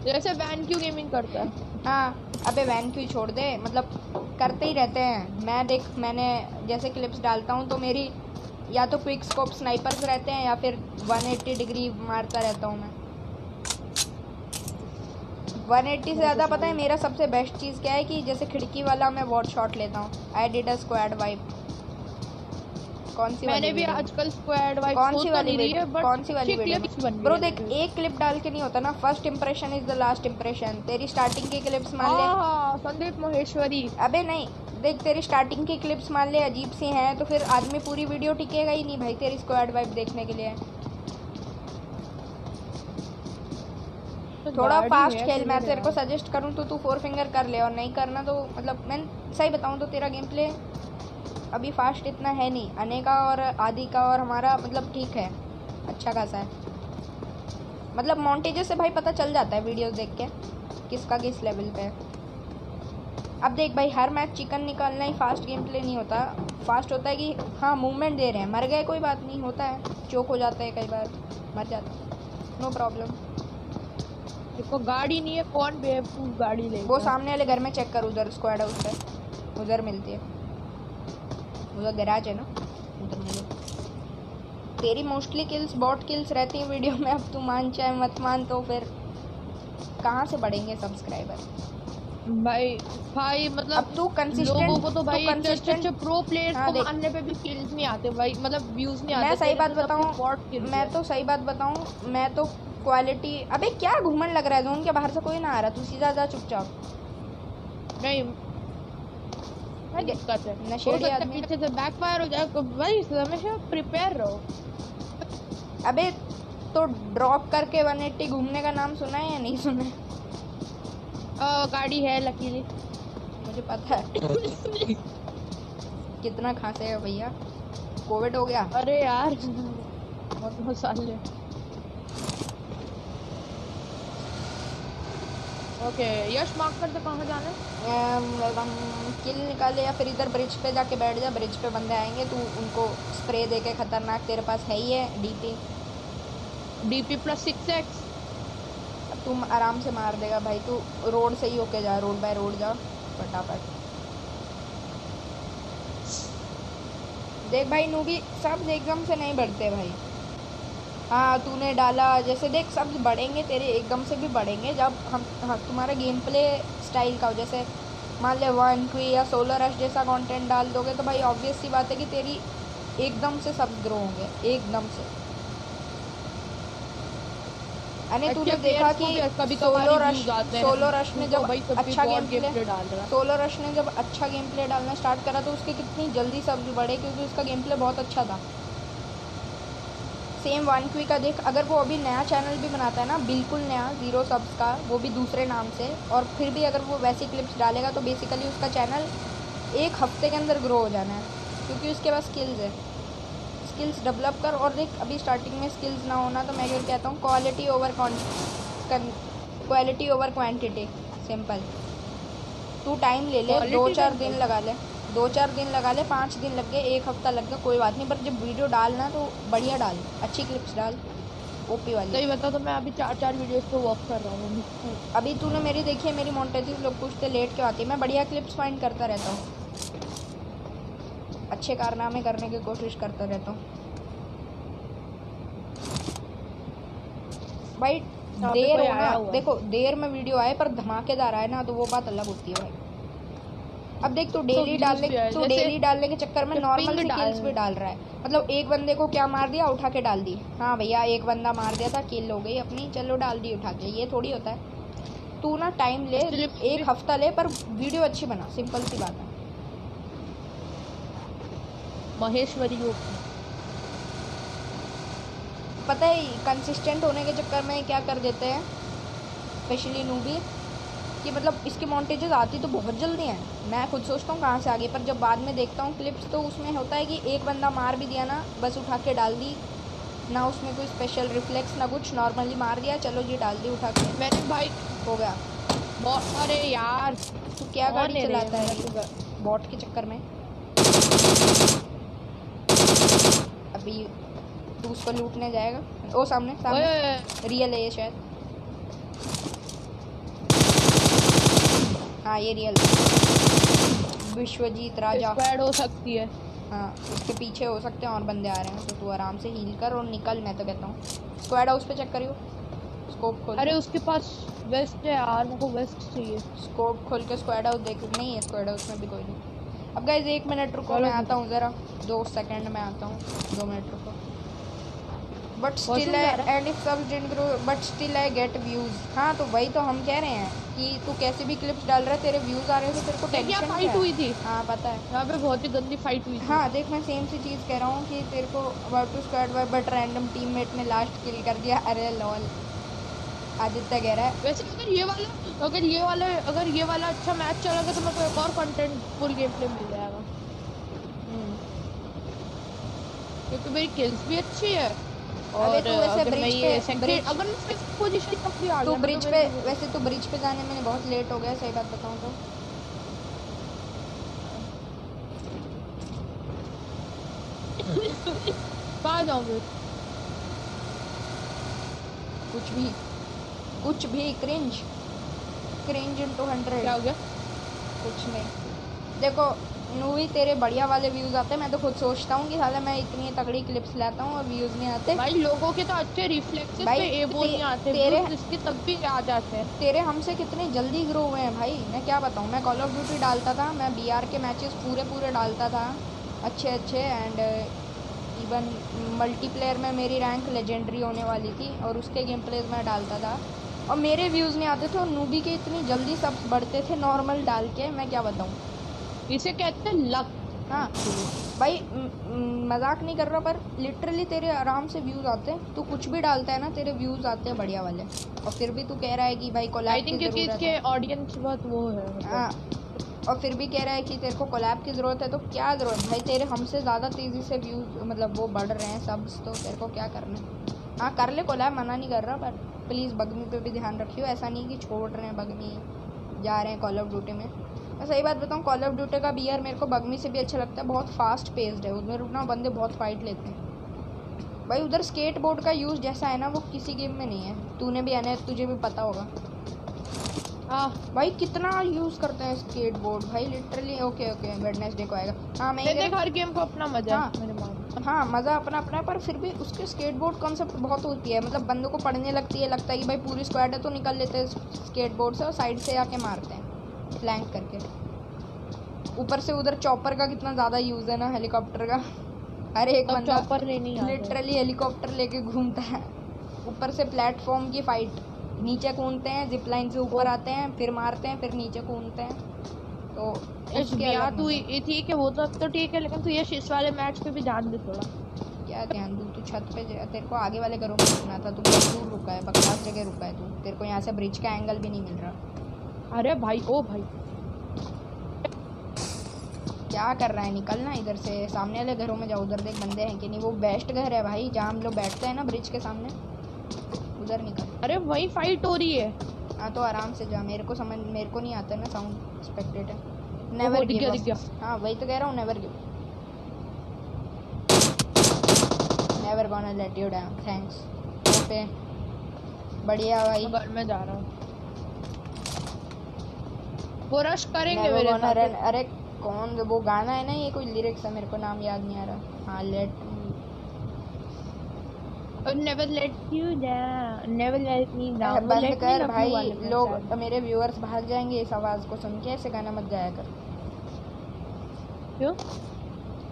जैसे वैन क्यू गेमिंग करता है। हाँ अबे वैन क्यू छोड़ दे मतलब करते ही रहते हैं। मैं देख मैंने जैसे क्लिप्स डालता हूँ तो मेरी या तो क्विक स्कोप स्नाइपर्स रहते हैं या फिर 180 डिग्री मारता रहता हूँ मैं। 180 से ज़्यादा पता है मेरा सबसे बेस्ट चीज़ क्या है कि जैसे खिड़की वाला मैं वॉट शॉट लेता हूँ। I did a squad wipe कौन सी मैंने भी आजकल स्क्वाड वाइप कौन सी वाली रही है कौन सी वाली वीडियो ब्रो देख एक क्लिप डाल के नहीं होता ना। First impression is the last impression तेरी स्टार्टिंग की क्लिप्स मान ले। हाँ संदीप महेश्वरी। अबे नहीं देख तेरी स्टार्टिंग की क्लिप्स मान ले अजीब सी हैं तो फिर आदमी पूरी वीडियो टिकेगा ही नहीं भाई तेरी स्क्वाड वाइप देखने के लिए। तो थोड़ा फास्ट खेल मैं तेरे तेरे को सजेस्ट करूँ तो तू फोर फिंगर कर ले और नहीं करना तो मतलब मैं सही बताऊँ तो तेरा गेम प्ले अभी फास्ट इतना है नहीं। अने का और आदि का और हमारा मतलब ठीक है। अच्छा खासा है। मतलब मॉन्टेजेस से भाई पता चल जाता है वीडियोस देख के किसका किस लेवल पे है। अब देख भाई हर मैच चिकन निकालना ही फास्ट गेम प्ले नहीं होता। फास्ट होता है कि हाँ मूवमेंट दे रहे हैं। मर गए कोई बात नहीं होता है। चोक हो जाता है कई बार। मर जाता है। नो प्रॉब्लम देखो गाड़ी नहीं है कौन बेवकूफ़ गाड़ी ले वो सामने वाले घर में चेक कर उधर स्क्वाड हाउस पे। उधर मिलती है। उधर गैराज है ना? उधर मिले तेरी मोस्टली किल्स बॉट किल्स रहती हैं वीडियो में अब तू मान चाहे मत मान तो फिर कहाँ से बढ़ेंगे सब्सक्राइबर भाई भाई मतलब अब तू consistent- लोगों को तो भाई consistent- अच्छे प्रो प्लेयर्स हाँ, को। मारने पे भी किल्स नहीं आते भाई मतलब व्यूज़ नहीं आते मैं सही बात बताऊँ मैं तो सही बात बताऊँ मैं तो क्वालिटी अबे क्या घूमन लग रहा है? जोन के बाहर से कोई ना आ रहा तू सीधा जा चुपचाप। नहीं ठीक दिक्कत है नशेड़ी आदमी- पीछे से बैकफायर हो जाए तो भाई हमेशा प्रिपेयर रहो अबे तो ड्रॉप करके 180 घूमने का नाम सुना है या नहीं सुना है अ, गाड़ी है लकीली मुझे पता है कितना खांसे है भैया कोविड हो गया अरे यार बहुत बहुत साल है ओके यश मार्क कर तो कहाँ जाना है? हम किल निकाले या फिर इधर ब्रिज पे जाके बैठ जा ब्रिज पे बंदे आएँगे तू उनको स्प्रे दे के खतरनाक तेरे पास है ही है DP DP plus six X तुम आराम से मार देगा भाई तू रोड से ही होके जा रोड बाय रोड जा फटाफट। देख भाई नूबी सब एकदम से नहीं बढ़ते भाई। हाँ तूने डाला जैसे देख सब बढ़ेंगे तेरे एकदम से भी बढ़ेंगे जब हम हाँ, तुम्हारा गेम प्ले स्टाइल का हो जैसे मान ले वन क्वी या सोलर रश जैसा कंटेंट डाल दोगे तो भाई ऑब्वियस सी बात है कि तेरी एकदम से सब ग्रो होंगे एकदम से। अने तूने देखा कि सोलो रश सोलो रश ने जब भाई अच्छा गेम प्ले डाल रहा। सोलो रश ने जब अच्छा गेम प्ले डालना स्टार्ट करा तो उसके कितनी जल्दी सब्ज बढ़े क्योंकि उसका गेम प्ले बहुत अच्छा था। सेम वन क्वी का देख अगर वो अभी नया चैनल भी बनाता है ना बिल्कुल नया ज़ीरो सब्स का वो भी दूसरे नाम से और फिर भी अगर वो वैसी क्लिप्स डालेगा तो बेसिकली उसका चैनल एक हफ़्ते के अंदर ग्रो हो जाना है क्योंकि उसके पास स्किल्स है। स्किल्स डेवलप कर और देख अभी स्टार्टिंग में स्किल्स ना होना तो मैं क्या कहता हूँ quality over quality over quantity simple तू टाइम ले ले दो चार दिन लगा ले। दो चार दिन लगा ले पाँच दिन लग गए एक हफ़्ता लग गया कोई बात नहीं पर जब वीडियो डालना तो बढ़िया डाल अच्छी क्लिप्स डाल ओपी वाली। सही बता तो मैं अभी चार चार वीडियोस पे वर्क कर रहा हूँ अभी। तूने मेरी देखी है मेरी मोन्टेजेस लोग पूछते लेट क्यों आती है? मैं बढ़िया क्लिप्स फाइंड करता रहता हूँ। अच्छे कारनामे करने की कोशिश करता रहता हूँ। भाई देर कोई हो। ना देखो देर में वीडियो आए पर धमाकेदार आए ना तो वो बात अलग होती है भाई। अब देख तू डेली डालने तू डेली डालने के चक्कर में नॉर्मल से किल्स भी डाल रहा है। मतलब एक बंदे को क्या मार दिया? उठा के डाल दी। हाँ भैया एक बंदा मार दिया था किल हो गई अपनी। चलो डाल दी उठा के। ये थोड़ी होता है। तू ना टाइम ले एक हफ़्ता ले पर वीडियो अच्छी बना। सिंपल सी बात है। महेश्वरी पता है कंसिस्टेंट होने के चक्कर में क्या कर देते हैं? स्पेशली नूबी कि मतलब इसके मॉन्टेजेस आती तो बहुत जल्दी हैं। मैं खुद सोचता हूँ कहाँ से आगे पर जब बाद में देखता हूँ क्लिप्स तो उसमें होता है कि एक बंदा मार भी दिया ना बस उठा के डाल दी। ना उसमें कोई स्पेशल रिफ्लेक्स ना कुछ नॉर्मली मार दिया चलो जी डाल दी उठा के। मैंने भाई हो गया। बहुत अरे यार तू क्या गाड़ी चलाता है बॉट के चक्कर में। अभी तू उसको लूटने जाएगा। ओ सामने सामने। रियल है ये शायद। हाँ ये रियल विश्वजीत राजा. स्क्वाड हो सकती है. हाँ उसके पीछे हो सकते हैं और बंदे आ रहे हैं तो तू आराम से हील कर और निकल मैं तो कहता हूँ. स्क्वाड हाउस पे चेक करियो. स्कोप खोल. अरे उसके पास वेस्ट है यार मेरे को वेस्ट चाहिए. स्कोप खोल के स्क्वाड हाउस देख नहीं है स्क्वाड हाउस में भी कोई नहीं. अब गाइज़ एक मिनट रुको मैं आता हूँ ज़रा. दो सेकंड में आता हूँ. दो मिनट रुको. But still and if sub didn't grow but still I get views हाँ तो वही तो हम कह रहे हैं कि तू कैसे भी क्लिप्स डाल रहा है तेरे व्यूज़ आ रहे हैं तो तेरे को टेंशन फाइट हुई थी। हाँ पता है। यहाँ पे बहुत ही गंदी फाइट हुई थी। हाँ देख मैं सेम सी चीज़ कह रहा हूँ कि तेरे को about to squad wipe but random teammate ने लास्ट किल कर दिया। अरे लॉल आदित्य कह रहा है। वैसे अगर ये वाला अगर ये वाला अगर ये वाला अच्छा मैच चलेगा तो मेरे को एक और कंटेंट फुल गेम प्ले मिल जाएगा। हम्म, क्योंकि मेरी किल्स भी अच्छी है। और तू वैसे अगर मैं ये पोजीशन तो ब्रिज पे वैसे तो ब्रिज पे जाने में बहुत लेट हो गया सही बात बताऊँ तो। कहाँ कुछ भी कुछ भी क्रिंज क्रिंज इनटू हंड्रेड क्या हो गया? कुछ नहीं। देखो मूवी तेरे बढ़िया वाले व्यूज़ आते हैं। मैं तो खुद सोचता हूँ कि साला मैं इतनी तगड़ी क्लिप्स लाता हूँ और व्यूज़ नहीं आते। भाई लोगों के तो अच्छे रिफ्लेक्सेस भाई, पे एबो ते- नहीं आते तेरे- इसके तब भी आ जाते हैं। तेरे हमसे कितने जल्दी ग्रो हुए हैं भाई। मैं क्या बताऊँ? मैं कॉल ऑफ़ ड्यूटी डालता था मैं बीआर के मैचेस पूरे पूरे डालता था। अच्छे अच्छे एंड इवन मल्टीप्लेयर में मेरी रैंक लेजेंडरी होने वाली थी और उसके गेम प्लेज में डालता था। और मेरे व्यूज़ नहीं आते थे और नूबी के इतनी जल्दी सब बढ़ते थे नॉर्मल डाल के। मैं क्या बताऊँ? इसे कहते हैं लक हाँ। भाई मज़ाक नहीं कर रहा पर लिटरली तेरे आराम से व्यूज़ आते हैं। तू कुछ भी डालता है ना तेरे व्यूज़ आते हैं बढ़िया वाले। और फिर भी तू कह रहा है कि भाई आई कोलैब थिंक की क्योंकि इसके ऑडियंस बहुत वो है मतलब। हाँ। और फिर भी कह रहा है कि तेरे को कोलैब की ज़रूरत है तो क्या ज़रूरत? भाई तेरे हमसे ज़्यादा तेज़ी से व्यूज़ मतलब वो बढ़ रहे हैं सब्स तो तेरे को क्या करना है? हाँ कर ले कोलैब मना नहीं कर रहा पर प्लीज़ बगनी पे भी ध्यान रखियो। ऐसा नहीं कि छोड़ रहे हैं बगनी जा रहे हैं कॉल ऑफ़ ड्यूटी में। मैं सही बात बताऊँ कॉल ऑफ़ ड्यूटी का बियर मेरे को बगमी से भी अच्छा लगता है बहुत फास्ट पेस्ड है उधर ना बंदे बहुत फाइट लेते हैं। भाई उधर स्केट बोर्ड का यूज़ जैसा है ना वो किसी गेम में नहीं है। तूने भी आना है तुझे भी पता होगा। हाँ। भाई कितना यूज़ करते हैं स्केट बोर्ड भाई लिटरली ओके ओके वेडनेसडे को आएगा। हाँ मैं देख हर गेम को अपना मज़ा हाँ। मेरे हाँ मज़ा अपना अपना है पर फिर भी उसके स्केट बोर्ड कॉन्सेप्ट बहुत होती है। मतलब बंदों को पढ़ने लगती है लगता है कि भाई पूरी स्क्वाड है तो निकल लेते हैं स्केट बोर्ड से और साइड से आके मारते हैं। फ्लैंक करके। ऊपर से उधर चॉपर का कितना ज़्यादा यूज़ है ना हेलीकॉप्टर का। अरे एक बंदा चॉपर लिटरली हेलीकॉप्टर लेके घूमता है। ऊपर से प्लेटफॉर्म की फाइट नीचे कूदते हैं जिप लाइन से ऊपर आते हैं फिर मारते हैं फिर नीचे कूदते हैं। तो तू ठीक है वो तो तो ठीक है लेकिन तू ये इस वाले मैच पे भी ध्यान दे थोड़ा। क्या ध्यान दूँ तू छत पे तेरे को आगे वाले घरों में रुकना था तू बहुत दूर रुका है बकवास जगह रुका है तू। तेरे को यहाँ से ब्रिज का एंगल भी नहीं मिल रहा। अरे भाई ओ भाई। क्या कर रहा है? निकलना इधर से। सामने वाले घरों में जाओ उधर देख बंदे हैं कि नहीं। वो बेस्ट घर है भाई जहाँ हम लोग बैठते हैं ना ब्रिज के सामने। उधर निकल। अरे वही फाइट हो रही है। हाँ तो आराम से जा। मेरे को समझ मेरे को नहीं आता ना साउंड एक्सपेक्टेड है। नेवर गिव हाँ वही तो कह रहा हूँ never give never gonna let you down thanks okay बढ़िया भाई। घर में जा रहा हूँ। वो रश करेंगे मेरे साथ। अरे कौन वो गाना है ना ये कोई लिरिक्स है मेरे को नाम याद नहीं आ रहा। हाँ let never let you down never let me down बंद कर भाई लोग मेरे व्यूअर्स भाग जाएँगे इस आवाज़ को सुन के ऐसे गाना मत गाया कर। क्यों?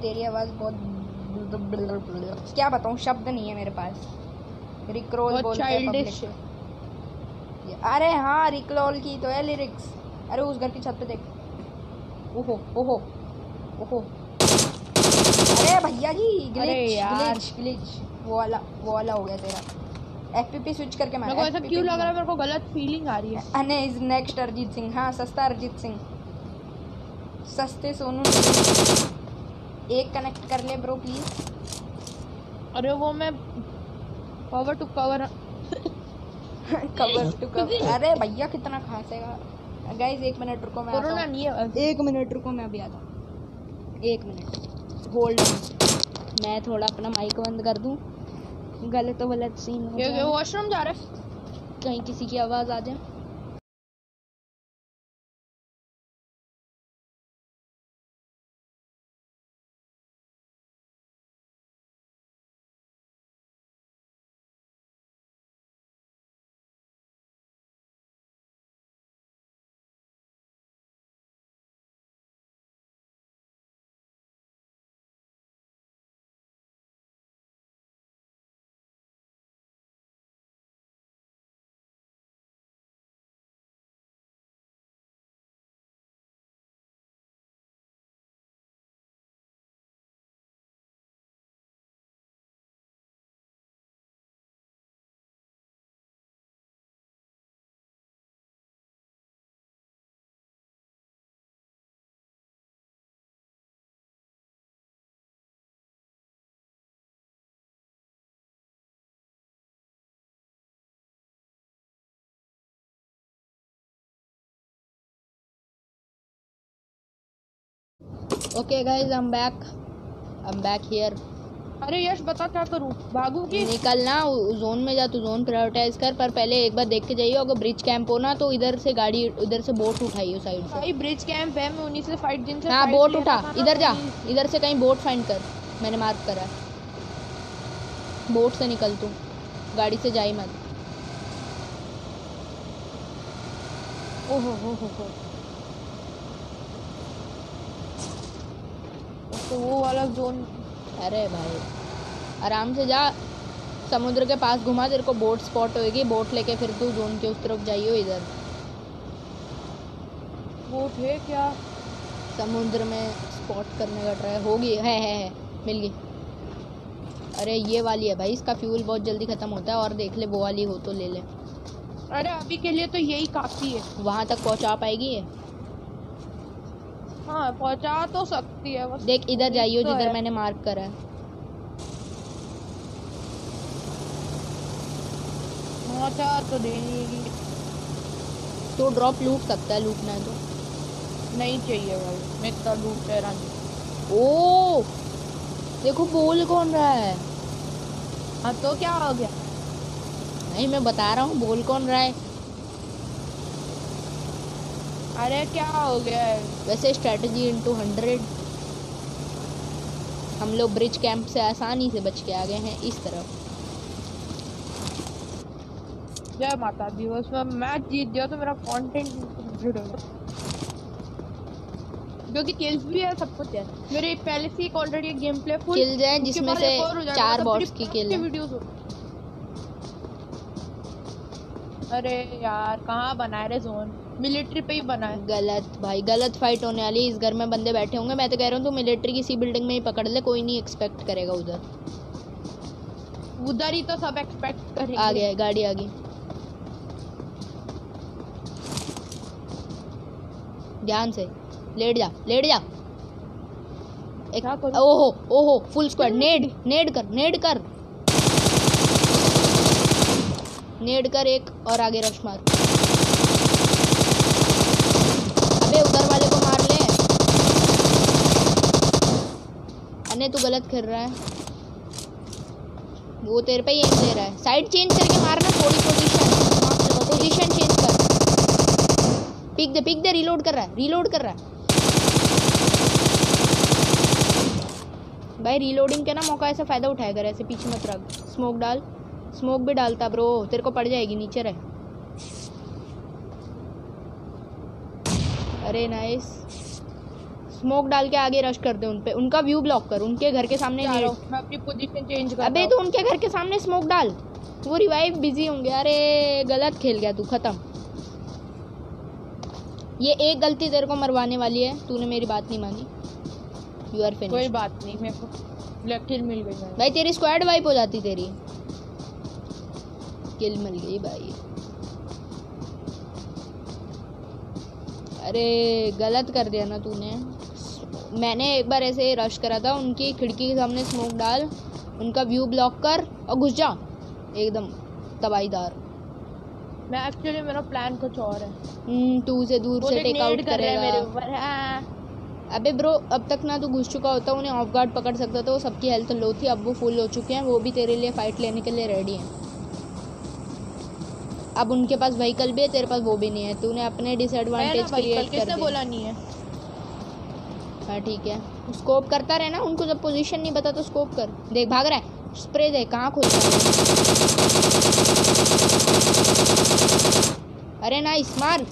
तेरी आवाज़ बहुत क्या बताऊँ शब्द नहीं है मेरे पास। रिक्रोल बोलते हैं अरे हाँ रिक्रोल की तो है लिरिक्स अरे उस घर की छत पे देख। ओहो ओहो ओहो। अरे भैया जी ग्लिच ग्लिच ग्लिच वो वाला वो वाला हो गया तेरा। एफपीपी स्विच करके को ऐसा क्यों लग रहा है? मेरे को गलत फीलिंग आ रही है। अने इज़ नेक्स्ट अरिजीत सिंह हाँ सस्ता अरिजीत सिंह। सस्ते सोनू एक कनेक्ट कर ले ब्रो प्लीज़ अरे वो मैं cover to cover cover to cover अरे भैया कितना खांसेगा गाइस एक मिनट रुको मैं आता कोरोना नहीं है। एक मिनट रुको मैं अभी आता हूँ। एक मिनट होल्ड मैं थोड़ा अपना माइक बंद कर दूँ। गलत तो गलत सीन हो गया वॉशरूम जा रहा है। कहीं किसी की आवाज़ आ जाए। Okay guys I am back I am back here अरे यश बता क्या करूँ? भागू की निकलना जोन में जा तू जोन प्रायोरिटाइज कर पर पहले एक बार देख के जाइए अगर ब्रिज कैंप हो ना तो इधर से गाड़ी इधर से बोट उठाइए साइड से। भाई ब्रिज कैंप है मैं उन्हीं से फाइट जिन से हाँ बोट उठा इधर जा इधर से कहीं बोट फाइंड कर मैंने मार्क करा है। बोट से निकल तू गाड़ी से जाई मत। ओहो हो हो हो। तो वो वाला जोन अरे भाई। आराम से जा। समुद्र के पास घुमा तेरे को बोट स्पॉट होएगी। बोट लेके फिर तू जोन के उस तरफ़ जाइयो इधर। वो थे क्या? समुद्र में स्पॉट करने का ट्राई होगी। है है है। मिल गई। अरे ये वाली है भाई। इसका फ्यूल बहुत जल्दी ख़त्म होता है और देख ले वो वाली हो तो ले ले। अरे अभी के लिए तो यही काफ़ी है। वहाँ तक पहुँचा पाएगी ये? हाँ पहुँचा तो सकती है बस देख इधर जाइयो तो जिधर मैंने मार्क करा है। पहुँचा तो देगी। तो ड्रॉप लूट सकता है लूटना है तो। नहीं चाहिए भाई मैं इतना लूट रहा नहीं ओ! देखो बोल कौन रहा है? हाँ तो क्या हो गया? नहीं मैं बता रहा हूँ बोल कौन रहा है? अरे क्या हो गया है? वैसे स्ट्रेटजी इनटू हंड्रेड हम लोग ब्रिज कैंप से आसानी से बच के आ गए हैं इस तरफ़। जय माता दी बस मैं मैच जीत गया तो मेरा कंटेंट क्योंकि किल्स भी है सब कुछ है। मेरे पहले से एक already gameplay full Kills हैं, जिसमें से चार bots की kill है। अरे यार कहाँ बनाए रे जोन मिलिट्री पे ही बना है। गलत भाई गलत फाइट होने वाली है। इस घर में बंदे बैठे होंगे। मैं तो कह रहा हूँ तू मिलिट्री किसी बिल्डिंग में ही पकड़ ले। कोई नहीं एक्सपेक्ट करेगा उधर। उधर ही तो सब एक्सपेक्ट करेंगे। आ गया है, गाड़ी आ गई ध्यान से। लेट जा लेट जा। एक? ओहो ओहो फुल स्क्वाड नेड नेड कर नेड कर। नेड कर एक और आगे रश मार अबे उधर वाले को मार ले अने तू गलत कर रहा है। वो तेरे पे ही एम दे रहा है। साइड चेंज करके मारना थोड़ी पोजीशन पोजीशन चेंज कर। पिक दे पिक दे रीलोड कर रहा है रीलोड कर रहा है। भाई रीलोडिंग के ना मौका ऐसा फ़ायदा उठाया कर, ऐसे पीछे मत रख। स्मोक डाल। स्मोक भी डालता ब्रो तेरे को पड़ जाएगी, नीचे रहे। अरे नाइस स्मोक डाल के आगे रश कर दे उन पे उनका व्यू ब्लॉक कर उनके घर के सामने मैं अपनी पोजीशन चेंज कर अबे तो उनके घर के सामने स्मोक डाल। वो रिवाइव बिज़ी होंगे। अरे गलत खेल गया तू खत्म। ये एक गलती तेरे को मरवाने वाली है। तूने मेरी बात नहीं मानी। यू आर फिनिश कोई बात नहीं मेरे को ब्लैक किल मिल गई भाई तेरी स्क्वाड वाइप हो जाती तेरी। किल मिल गई भाई। अरे गलत कर दिया ना तूने। मैंने एक बार ऐसे रश करा था उनकी खिड़की के सामने स्मोक डाल उनका व्यू ब्लॉक कर और घुस जा। एकदम तबाहीदार। मैं एक्चुअली मेरा प्लान कुछ और है। हम्म, तू उसे दूर से टेक आउट कर रहा मेरे ऊपर हाँ। अबे ब्रो अब तक ना तू घुस चुका होता उन्हें ऑफ़ गार्ड पकड़ सकता था वो सबकी हेल्थ लो थी अब वो फुल हो चुके हैं वो भी तेरे लिए फाइट लेने के लिए रेडी हैं। अब उनके पास व्हीकल भी है तेरे पास वो भी नहीं है तूने अपने डिसएडवांटेज क्रिएट कर किसने बोला नहीं है? हाँ ठीक है। स्कोप करता रहे ना, उनको जब पोजीशन नहीं पता तो स्कोप कर। देख, भाग रहा है। स्प्रे दे कहाँ खुलता है? अरे नाइस मार।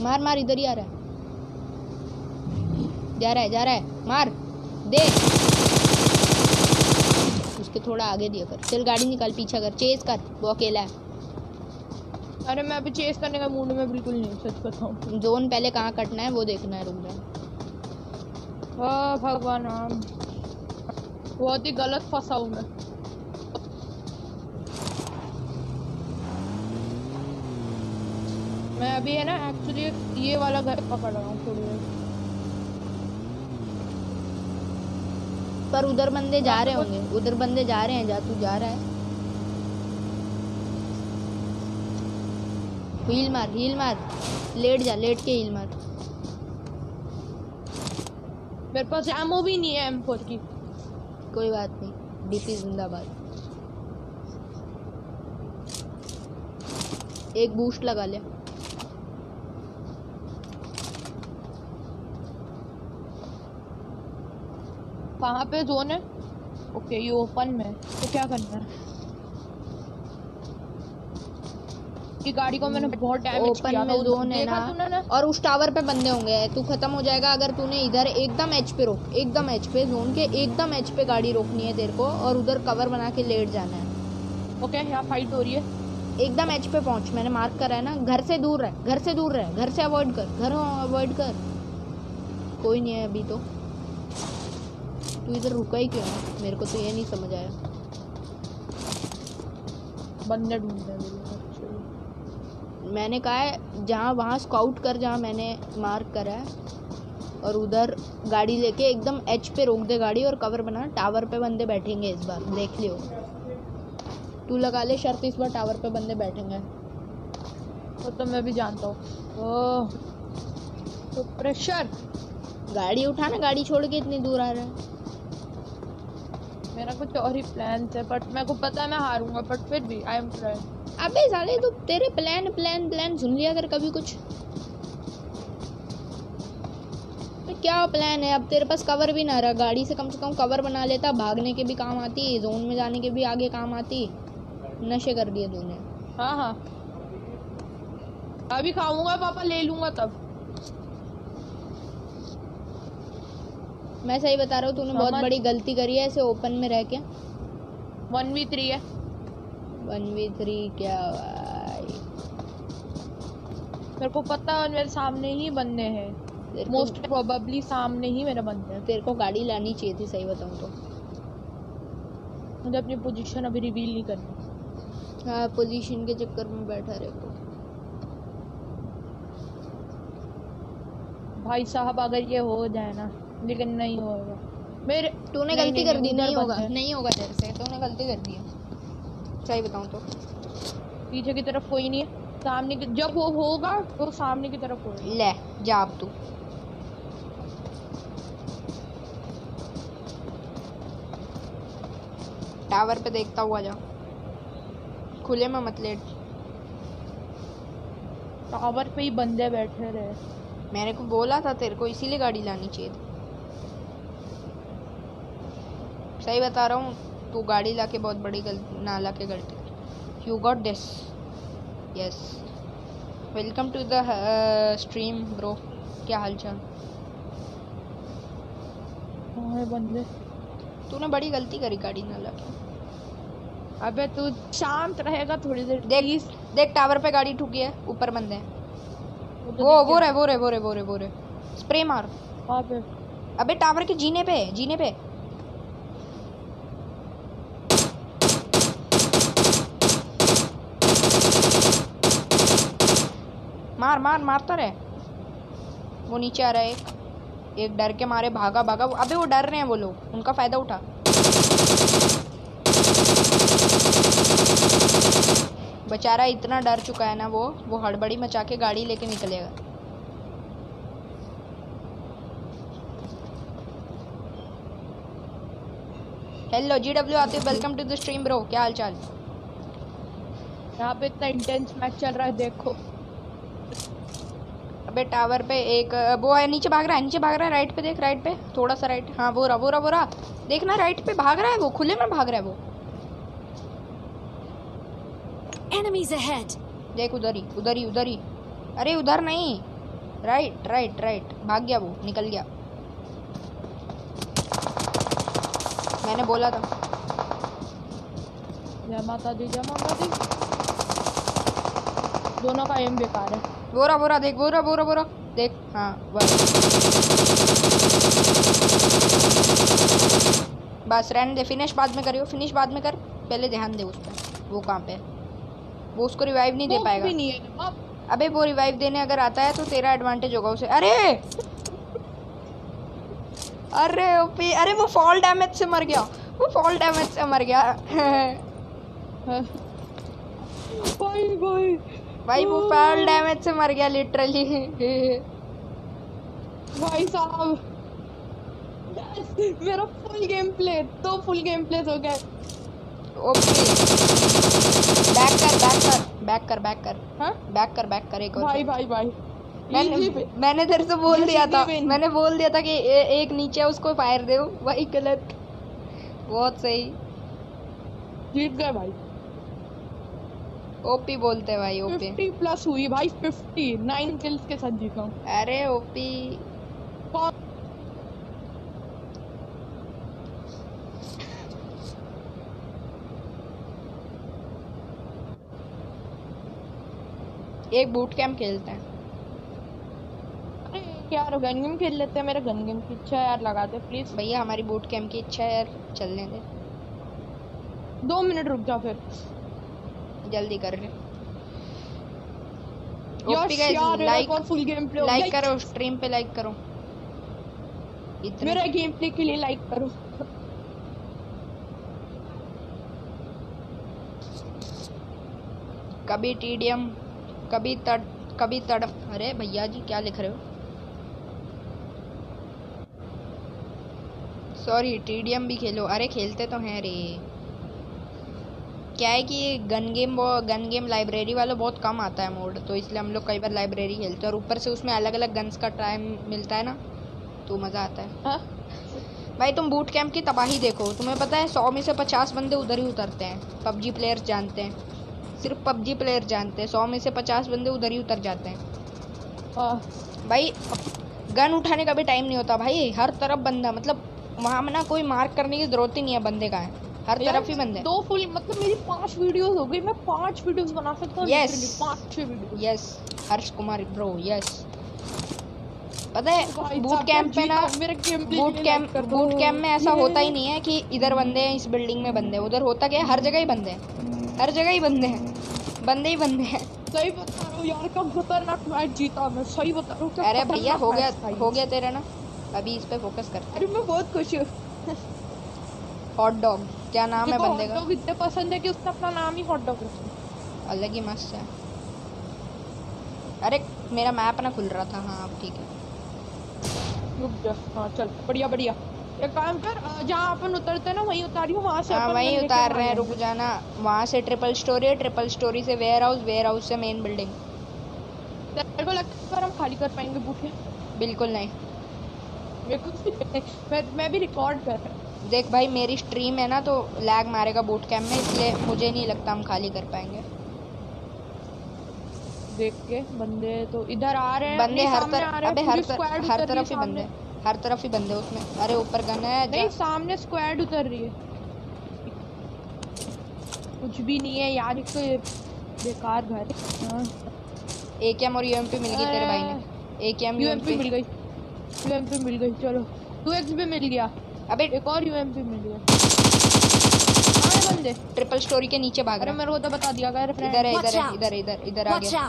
मार मार, इधर ही आ रहा है। जा रहा है, जा रहा है। मार। दे उसके थोड़ा आगे दिया कर। चल, गाड़ी निकाल, पीछा कर। चेज कर। वो अकेला है। अरे मैं अभी चेस करने का मूड में बिल्कुल नहीं हूँ, सच बताऊँ। जोन पहले कहाँ कटना है वो देखना है रुक जा वाह भगवान राम बहुत ही गलत फंसा हूँ मैं। मैं अभी है ना एक्चुअली ये वाला घर पकड़ रहा हूँ थोड़ी देर। पर उधर बंदे जा रहे होंगे। उधर बंदे जा रहे हैं जा तू जा रहा है। हील मार हील मार। लेट जा, लेट के हील मार। मेरे पास एमओ भी नहीं है एम फोर की। कोई बात नहीं। डीपी जिंदाबाद। एक बूस्ट लगा ले। कहाँ पे जोन है? ओके ये ओपन में तो क्या करना है? की गाड़ी को मैंने बहुत डैमेज किया में जोन है ना? और उस टावर पे बंदे होंगे। तू खत्म हो जाएगा अगर तूने इधर एकदम एच पे रोक एकदम एच पे जोन के एकदम एच पे गाड़ी रोकनी है तेरे को और उधर कवर बना के लेट जाना है। ओके यहाँ फाइट हो रही है। एकदम एच पे पहुँच। मैंने मार्क करा है ना घर से दूर रह घर से दूर रह घर से अवॉइड कर घर अवॉइड कर। कोई नहीं है अभी तो। तू इधर रुका ही क्यों? मेरे को तो ये नहीं समझ आया। बंदे ढूंढ रहे हैं। मैंने कहा है जहाँ वहाँ स्काउट कर जहाँ मैंने मार्क करा है और उधर गाड़ी लेके एकदम एच पे रोक दे गाड़ी और कवर बना टावर पे बंदे बैठेंगे इस बार देख लियो। तू लगा ले शर्त इस बार टावर पे बंदे बैठेंगे। वो तो मैं भी जानता हूँ। तो प्रेशर गाड़ी उठा ना गाड़ी छोड़ के इतनी दूर आ रहा है। मेरा कुछ और ही प्लान थे बट मेरे को पता है मैं हारूँगा बट फिर भी आई एम ट्राइंग अबे साले तू तेरे प्लान प्लान प्लान सुन लिया कर कभी कुछ। तो क्या प्लान है? अब तेरे पास कवर भी ना रहा। गाड़ी से कम से कम कवर बना लेता भागने के भी काम आती जोन में जाने के भी आगे काम आती। नशे कर दिए तूने। हाँ हाँ। अभी खाऊँगा पापा ले लूँगा तब। मैं सही बता रहा हूँ तूने बहुत बड़ी गलती करी है ऐसे ओपन में रह के। वन वी थ्री है। वन वी थ्री क्या भाई? मेरे को पता है मेरे सामने ही बंदे हैं। मोस्ट प्रोबेबली सामने ही मेरे बंदे हैं। तेरे को गाड़ी लानी चाहिए थी सही बताऊँ तो। मुझे अपनी पोजीशन अभी रिवील नहीं करनी। हाँ पोजीशन के चक्कर में बैठा रहे को भाई साहब अगर ये हो जाए ना लेकिन नहीं होगा। मेरे तूने गलती कर दी नहीं होगा नहीं होगा तेरे से तूने गलती कर दी है। सही बताऊँ तो। पीछे की तरफ़ कोई नहीं है। सामने की जब वो होगा तो सामने की तरफ़ होगा। ले जा अब तू। टावर पे देखता हुआ जा। खुले में मत लेट। टावर पे ही बंदे बैठे रहे। मैंने को बोला था तेरे को इसीलिए गाड़ी लानी चाहिए सही बता रहा हूँ तू गाड़ी लाके बहुत बड़ी गलती ना लाके गलती you got this yes welcome to the stream bro क्या हाल चाल बंदे। तूने बड़ी गलती करी गाड़ी ना लाके। अबे तू शांत रहेगा थोड़ी देर देख देख टावर पे गाड़ी ठुकी है ऊपर बंदे हैं। वो तो वो। रहे वो रहे वो रहे वो रहे वो रहे। स्प्रे मार। अबे। टावर के जीने पे जीने पे। मार मार, मारता रहे। वो नीचे आ रहा है एक। एक डर के मारे, भागा भागा। अबे वो डर रहे हैं वो लोग। उनका फ़ायदा उठा। बेचारा इतना डर चुका है ना वो वो हड़बड़ी मचा के गाड़ी लेके निकलेगा। हेलो जी डब्ल्यू आते welcome to the stream bro क्या हाल चाल यहाँ पे इतना इंटेंस मैच चल रहा है, देखो। अबे टावर पे एक वो है नीचे भाग रहा है नीचे भाग रहा है राइट पे देख राइट पे। थोड़ा सा राइट हाँ वो रहा वो रहा वो रहा। देखना राइट पे भाग रहा है वो खुले में भाग रहा है वो। Enemies ahead! देख उधर ही उधर ही उधर ही। अरे उधर नहीं। राइट राइट राइट भाग गया वो निकल गया। मैंने बोला था। जय माता दी जय माता दी। दोनों का एम बेकार है। वो रहा देख रहा वो रहा देख हाँ बस। बस रहने दे फिनिश बाद में करियो फिनिश बाद में कर। पहले ध्यान दे उस पर वो कहाँ पे वो उसको रिवाइव नहीं दे पाएगा। भी नहीं है अबे वो रिवाइव देने अगर आता है तो तेरा एडवांटेज होगा उसे। अरे! अरे ओपी अरे वो फॉल डैमेज से मर गया। वो फॉल डैमेज से मर गया। भाई भाई। भाई वो फॉल डैमेज से मर गया लिटरली भाई साहब मेरा फुल गेम प्ले दो फुल गेम प्ले हो गए। ओके बैक कर बैक कर बैक कर बैक कर. हाँ? बैक कर बैक कर एक और भाई भाई भाई। मैंने मैंने तेरे से बोल दिया था। मैंने बोल दिया था कि ए, एक नीचे है, उसको फायर दे। वही गलत। बहुत सही। जीत गए भाई। ओपी बोलते हैं भाई ओपी। 50 प्लस हुई भाई 50 नाइन किल्स के साथ जीता। हूँ अरे ओपी। एक बूट कैंप खेलते हैं। यार गन गेम खेल लेते हैं मेरे गन गेम की इच्छा है यार लगा दे प्लीज़ भैया हमारी बूट कैंप की इच्छा है यार चलने दे। दो मिनट रुक जा फिर। जल्दी कर like full gameplay like करो स्ट्रीम पे लाइक करो। इतने। मेरा गेम प्ले के लिए लाइक करो। कभी टीडीएम कभी तड़ कभी तड़ अरे भैया जी क्या लिख रहे हो? सॉरी टीडीएम भी खेलो। अरे खेलते तो हैं रे। क्या है कि ये gun game gun game library वाला बहुत कम आता है मोड तो इसलिए हम लोग कई बार लाइब्रेरी खेलते हैं। और ऊपर से उसमें अलग अलग गन्स का टाइम मिलता है ना तो मज़ा आता है। हाँ? भाई तुम बूट कैंप की तबाही देखो। तुम्हें पता है सौ में से पचास बंदे उधर ही उतरते हैं। पबजी प्लेयर्स जानते हैं। सिर्फ़ पबजी प्लेयर जानते हैं। सौ में से पचास बंदे उधर ही उतर जाते हैं। हाँ। भाई गन उठाने का भी टाइम नहीं होता। भाई हर तरफ़ बंदा मतलब वहाँ में ना कोई मार्क करने की ज़रूरत ही नहीं है बंदे का। है हर तरफ़ ही बंदे। दो फुल मतलब मेरी पाँच वीडियोस हो गई मैं पाँच वीडियोस बना सकता हूँ literally, पाँच छह video yes Harsh Kumar bro yes पता है बूट कैंप मैं में ना बूट कैंप बूट कैंप में ऐसा होता ही नहीं है कि इधर बंदे हैं इस बिल्डिंग में बंदे हैं। उधर होता क्या है हर जगह ही बंदे हैं। हर जगह ही बंदे हैं। बंदे ही बंदे हैं। सही बता रहा हूँ यार कब खतरनाक मैच जीता मैं सही बता रहा हूँ अरे भैया हो गया। हो गया तेरा ना। अभी इस पे फोकस कर अरे मैं बहुत खुश हूँ। हॉट डॉग क्या नाम है बंदे का? इतने पसंद है कि उसने अपना नाम ही हॉट डॉग रखा अलग ही मस्त है। अरे मेरा मैप ना खुल रहा था। हाँ अब ठीक है। रुक जा। हाँ चल। बढ़िया बढ़िया। एक काम कर जहाँ अपन उतरते हैं ना वहीं उतारियो वहाँ से हाँ वहीं उतार रहे हैं। रुक जाना। वहाँ से ट्रिपल स्टोरी है। ट्रिपल स्टोरी से वेयर हाउस वेयर हाउस से मेन बिल्डिंग तेरे को लगता है हम खाली कर पाएँगे बूटे बिल्कुल नहीं। मैं मैं भी रिकॉर्ड कर रहा हूँ। देख भाई मेरी स्ट्रीम है ना तो लैग मारेगा बूट कैम्प में इसलिए मुझे नहीं लगता हम खाली कर पाएँगे। देख के बंदे तो इधर आ रहे हैं बंदे हर तरफ़ अबे हर तर, हर है तरफ़ ही बंदे हर तरफ़ ही बंदे उसमें। अरे ऊपर गन है नहीं सामने स्क्वाड उतर रही है। कुछ भी नहीं है यार एक तो ये बेकार घर है। हाँ। एकेएम और यूएमपी मिल गई तेरे भाई ने। एकेएम यूएमपी मिल गई। यूएमपी मिल गई चलो। टू एक्स भी मिल गया। अबे एक और यूएमपी मिल गया। कहाँ है बंदे। ट्रिपल स्टोरी के नीचे भाग अरे मेरे को तो बता दिया गया इधर है इधर है इधर है, इधर इधर आ गया।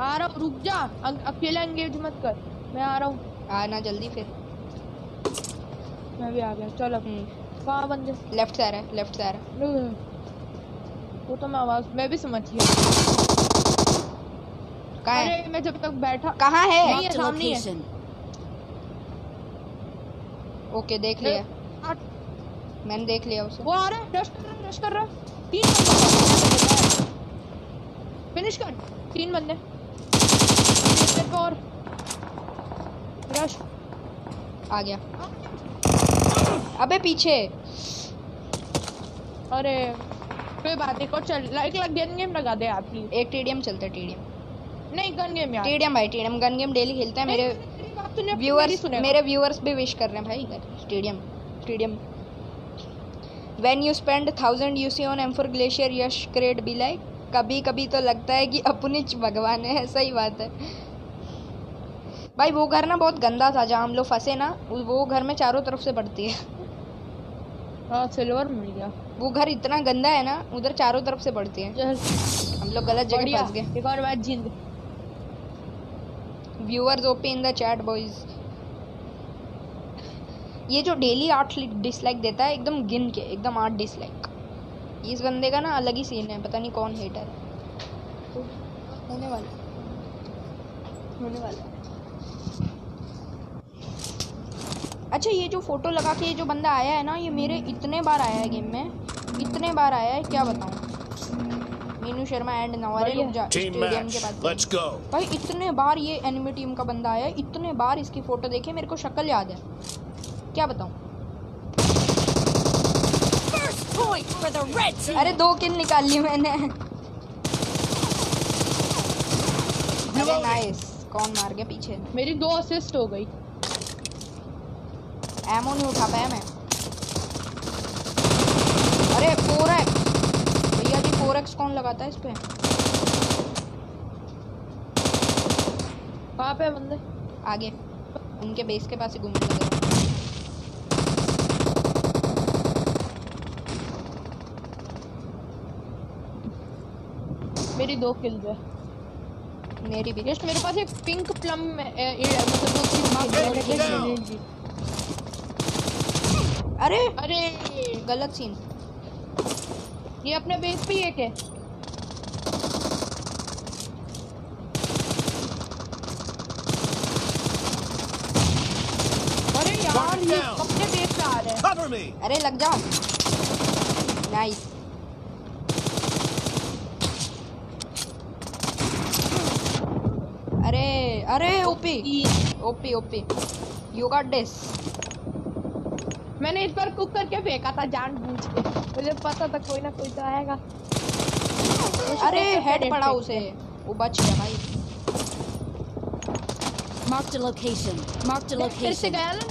आ रहा हूँ रुक जा। अकेला एंगेज मत कर। मैं आ रहा हूँ। आना जल्दी फिर। मैं भी आ गया। चलो। हम्म। कहाँ बंदे। लेफ़्ट से आ रहा है लेफ़्ट से आ रहा है वो तो मैं आवाज़ मैं भी समझ गया। कहाँ है? मैं जब तक बैठा कहाँ है? नहीं सामने है. ओके देख लिया। मैंने देख लिया उसे। वो आ रहा है रश कर रहा है रश कर रहा है। तीन फिनिश कर। तीन बंदे। एक और। रश आ गया। अबे पीछे। अरे कोई बात नहीं को चल। लाइक लग गन गेम लगा दे आप प्लीज़ एक टीडीएम चलता है टीडीएम नहीं गन गेम यार। टीडीएम भाई टीडीएम गन गेम डेली खेलता है मेरे बात व्यूअर्स मेरे व्यूअर्स भी विश कर रहे हैं भाई stadium stadium when you spend thousand UC on M four glacier yes cred be like कभी कभी तो लगता है कि अपने भगवान है सही बात है। भाई वो घर ना बहुत गंदा था जहाँ हम लोग फंसे ना वो घर में चारों तरफ़ से पड़ती है। हाँ सिल्वर मिल गया। वो घर इतना गंदा है ना उधर चारों तरफ़ से पड़ती है। हम लोग गलत जगह फंस गए। एक और मैच जीत गए viewers OP in the chat boys ये जो डेली आठ डिसलाइक देता है, एकदम गिन के, एकदम आठ डिसलाइक इस बंदे का ना अलग ही सीन है, पता नहीं कौन हेटर है। होने वाला। होने वाला। अच्छा ये जो फ़ोटो लगा के ये जो बंदा आया है ना, ये मेरे इतने बार आया है गेम में। इतने बार आया है, क्या बताऊँ? मीनू शर्मा एंड नवारे रुक जा स्टेडियम के. पास Let's go. भाई इतने बार ये एनिमी टीम का बंदा आया इतने बार इसकी फ़ोटो देखे मेरे को शक्ल याद है। क्या बताऊँ. अरे दो किल निकाल ली मैंने। अरे नाइस कौन मार गया पीछे? मेरी दो असिस्ट हो गई। एमो नहीं उठा पाया मैं। अरे फोर एक्स कौन लगाता है इस पे? कहाँ पे बंदे? आगे। उनके बेस के पास ही घूमने लगा मेरी दो किल है मेरी भी। जस्ट मेरे पास एक पिंक प्लम मतलब अरे! अरे! गलत सीन ये अपने बेस पे एक है। अरे यार ये अपने बेस पे आ रहे हैं। अरे लग जा। नाइस अरे अरे OP OP OP you got this मैंने इस बार कुक करके फेंका था जान बूझ के। मुझे पता था कोई ना कोई तो आएगा। अरे हेड पड़ा उसे। वो बच गया भाई। Marked a location. Marked a फिर से गया ना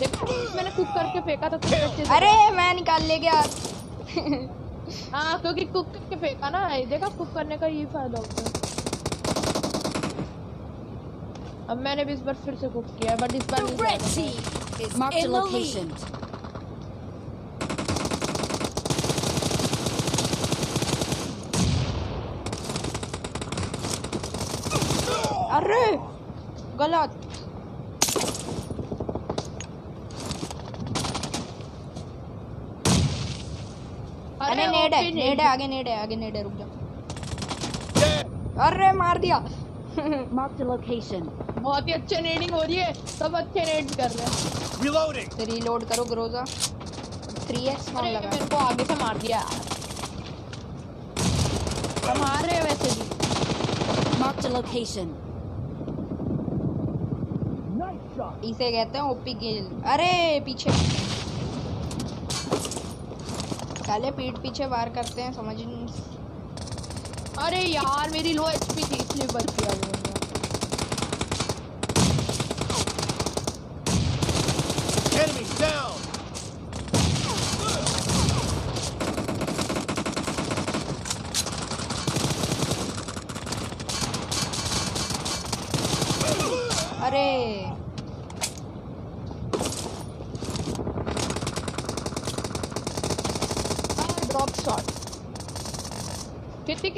देखो मैंने कुक करके फेंका था तो अरे मैं निकाल ले गया। हाँ क्योंकि कुक करके फेंका ना। देखा कुक करने का ये फ़ायदा होता है। अब मैंने भी इस बार फिर से कुक किया बट इस बार नहीं lead. अरे गलत। अरे नेड है नेड है आगे नेड है आगे नेड है रुक जा। अरे मार दिया। Marked a location. बहुत ही अच्छे नेडिंग हो रही है। सब अच्छे नेड कर रहे हैं। Reloading. रीलोड करो ग्रोजा थ्री एक्स कौन अरे लगा। मेरे को आगे से मार दिया। यार हम हार रहे हैं वैसे भी। Marked a location. इसे कहते हैं ओपी गिल अरे पीछे। पहले पीठ पीछे वार करते हैं समझ नहीं। अरे यार मेरी लो एचपी थी इसलिए बच गया वो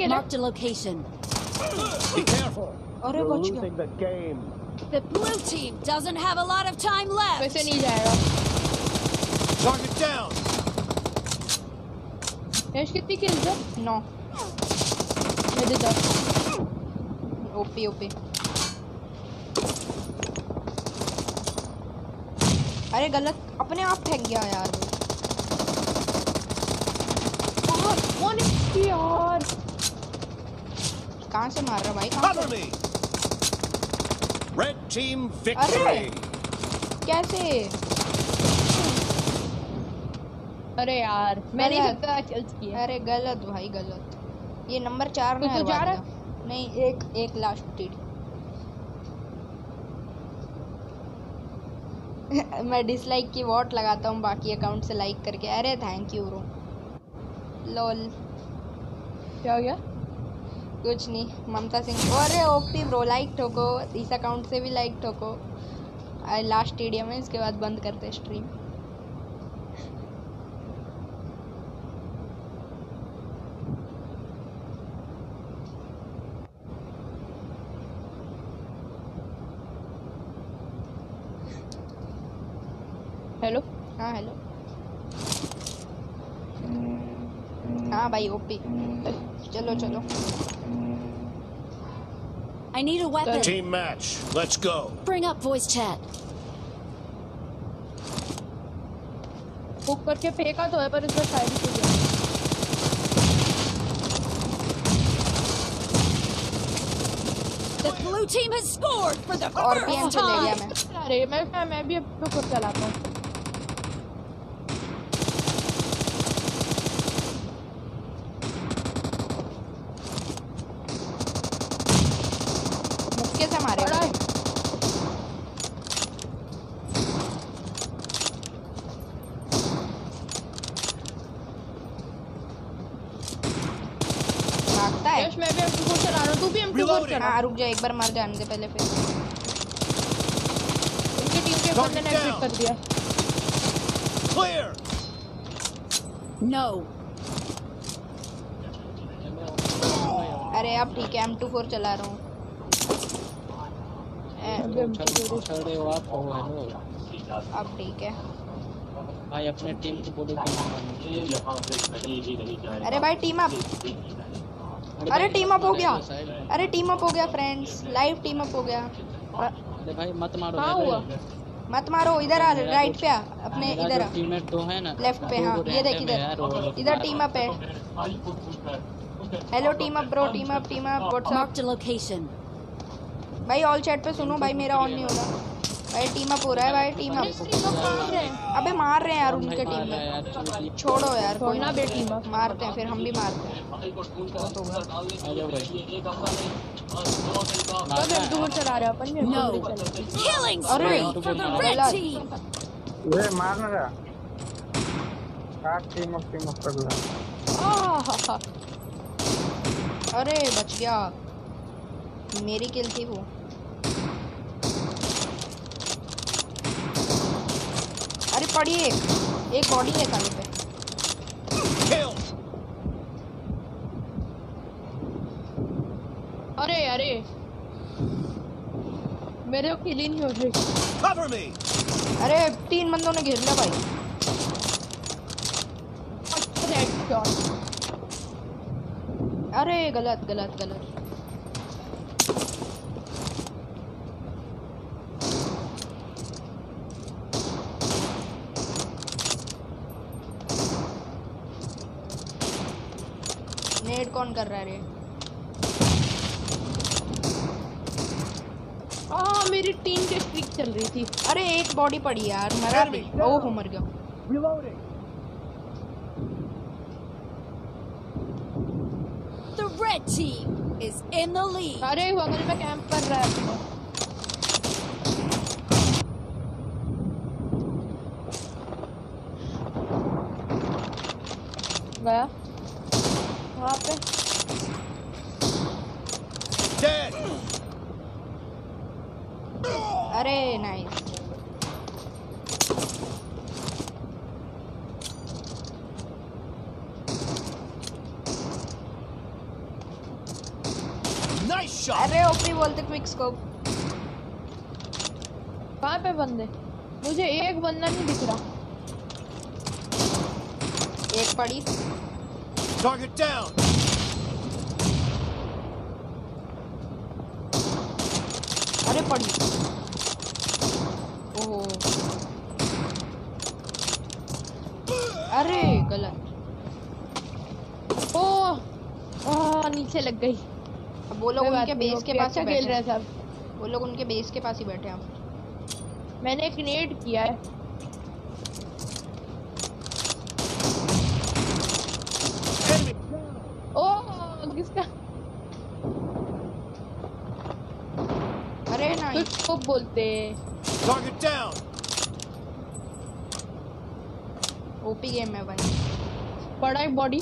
कितनी किल है Marked a location. Be careful. अरे बच गया the game. The blue team doesn't have a lot of time left. वैसे नहीं जाएगा Target down. यश कितनी किल है नो मेरे दस ओपी ओपी अरे गलत अपने आप फेंक गया यार वो। और कौन है यार कहाँ से मार रहा भाई कहाँ से। Team अरे! victory. कैसे? अरे यार मैंने गलत। सत्ता किल्स अरे गलत भाई गलत। ये नंबर चार में तो जा रहा नहीं एक एक लास्ट टीडी मैं डिसलाइक की वॉट लगाता हूँ बाकी अकाउंट से लाइक करके। अरे थैंक यू ब्रो लॉल क्या हो गया? कुछ नहीं, ममता सिंह। और ओपी ब्रो लाइक ठोको, इस अकाउंट से भी लाइक ठोको। लास्ट स्टेडियम है, इसके बाद बंद करते stream weapon. Team match. Let's go. Bring up voice chat. Book करके फेंका तो है पर इसका शायद ही गया The blue team has scored for the और पीएम first से ले गया time. मैं अरे मैं मैं, मैं भी अब बुक कर चलाता हूँ जा एक बार मर जाने दे पहले फिर। उनकी टीम के बंदे ने एग्जिट कर दिया। Clear. No. अरे अब ठीक है एम टू फोर चला रहा हूँ। आप अब ठीक है। भाई अपने टीम को बोलो अरे भाई टीम अप अरे टीम अप हो गया। अरे टीम अप हो गया फ्रेंड्स लाइव टीम अप हो गया। अरे भाई मत मारो कहाँ मेरे। हुआ? मत मारो इधर आ राइट पे आ अपने इधर टीममेट दो है ना। लेफ़्ट पे हाँ ये देख हैं इधर। इधर टीम अप है। Hello team up bro team up team up what's up a location. भाई ऑल चैट पे सुनो भाई मेरा ऑन नहीं हो रहा भाई टीम अप हो रहा है भाई टीम अप अबे मार रहे हैं यार उनके टीम में. छोड़ो यार कोई छोड़ना ना. बे टीम अप मारते हैं फिर हम भी मारते हैं. तो है। चला रहे अपन team. ये मारना रहा टीम ऑफ़ टीम ऑफ़ कर रहा अरे बच गया. मेरी किल थी वो. पड़ी एक एक बॉडी है खाली पे। अरे अरे। मेरे को किल ही नहीं हो रही. अरे तीन बंदों ने घेर लिया भाई। अरे गलत गलत गलत नेट कौन कर रहा है रे हाँ मेरी टीम की स्ट्रिक चल रही थी। अरे एक बॉडी पड़ी यार मरा भी। ओह मर गया। The red team is in the lead. अरे वो बगल में कैंप कर रहा है। गया वहाँ पे Dead. अरे नाइस Nice shot. अरे ओपी बोलते क्विक स्कोप कहाँ पे बंदे? मुझे एक बंदा नहीं दिख रहा। एक पड़ी। Target down. अरे पड़ी। ओह। अरे गलत। ओ आ, नीचे लग गई। वो लोग उनके बेस के पास ही खेल रहे हैं। हैं सब। वो लोग उनके बेस के पास ही बैठे हैं मैंने एक नेट किया है। ओ किसका? अरे नहीं। किसको बोलते Target down. ओपी गेम में भाई। बड़ा एक बॉडी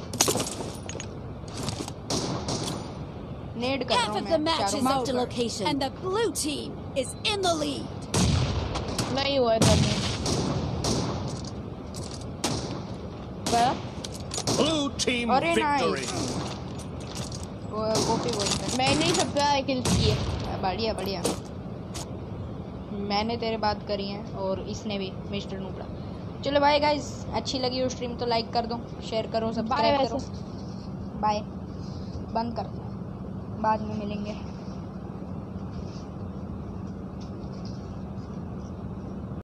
नेड कर रहा Half of the मैं match चारों is marked a location, and the blue team is in the lead. नहीं हुआ इधर नहीं Blue team Very nice. victory. वो बोलते हैं मैंने ही ज़्यादा किल्स किए बढ़िया बढ़िया। मैंने तेरे बात करी है और इसने भी मिस्टर नूबड़ा। चलो बाय गाइस अच्छी लगी हो स्ट्रीम तो लाइक कर दो शेयर करो सब्सक्राइब करो। बाय बंद कर। बाद में मिलेंगे।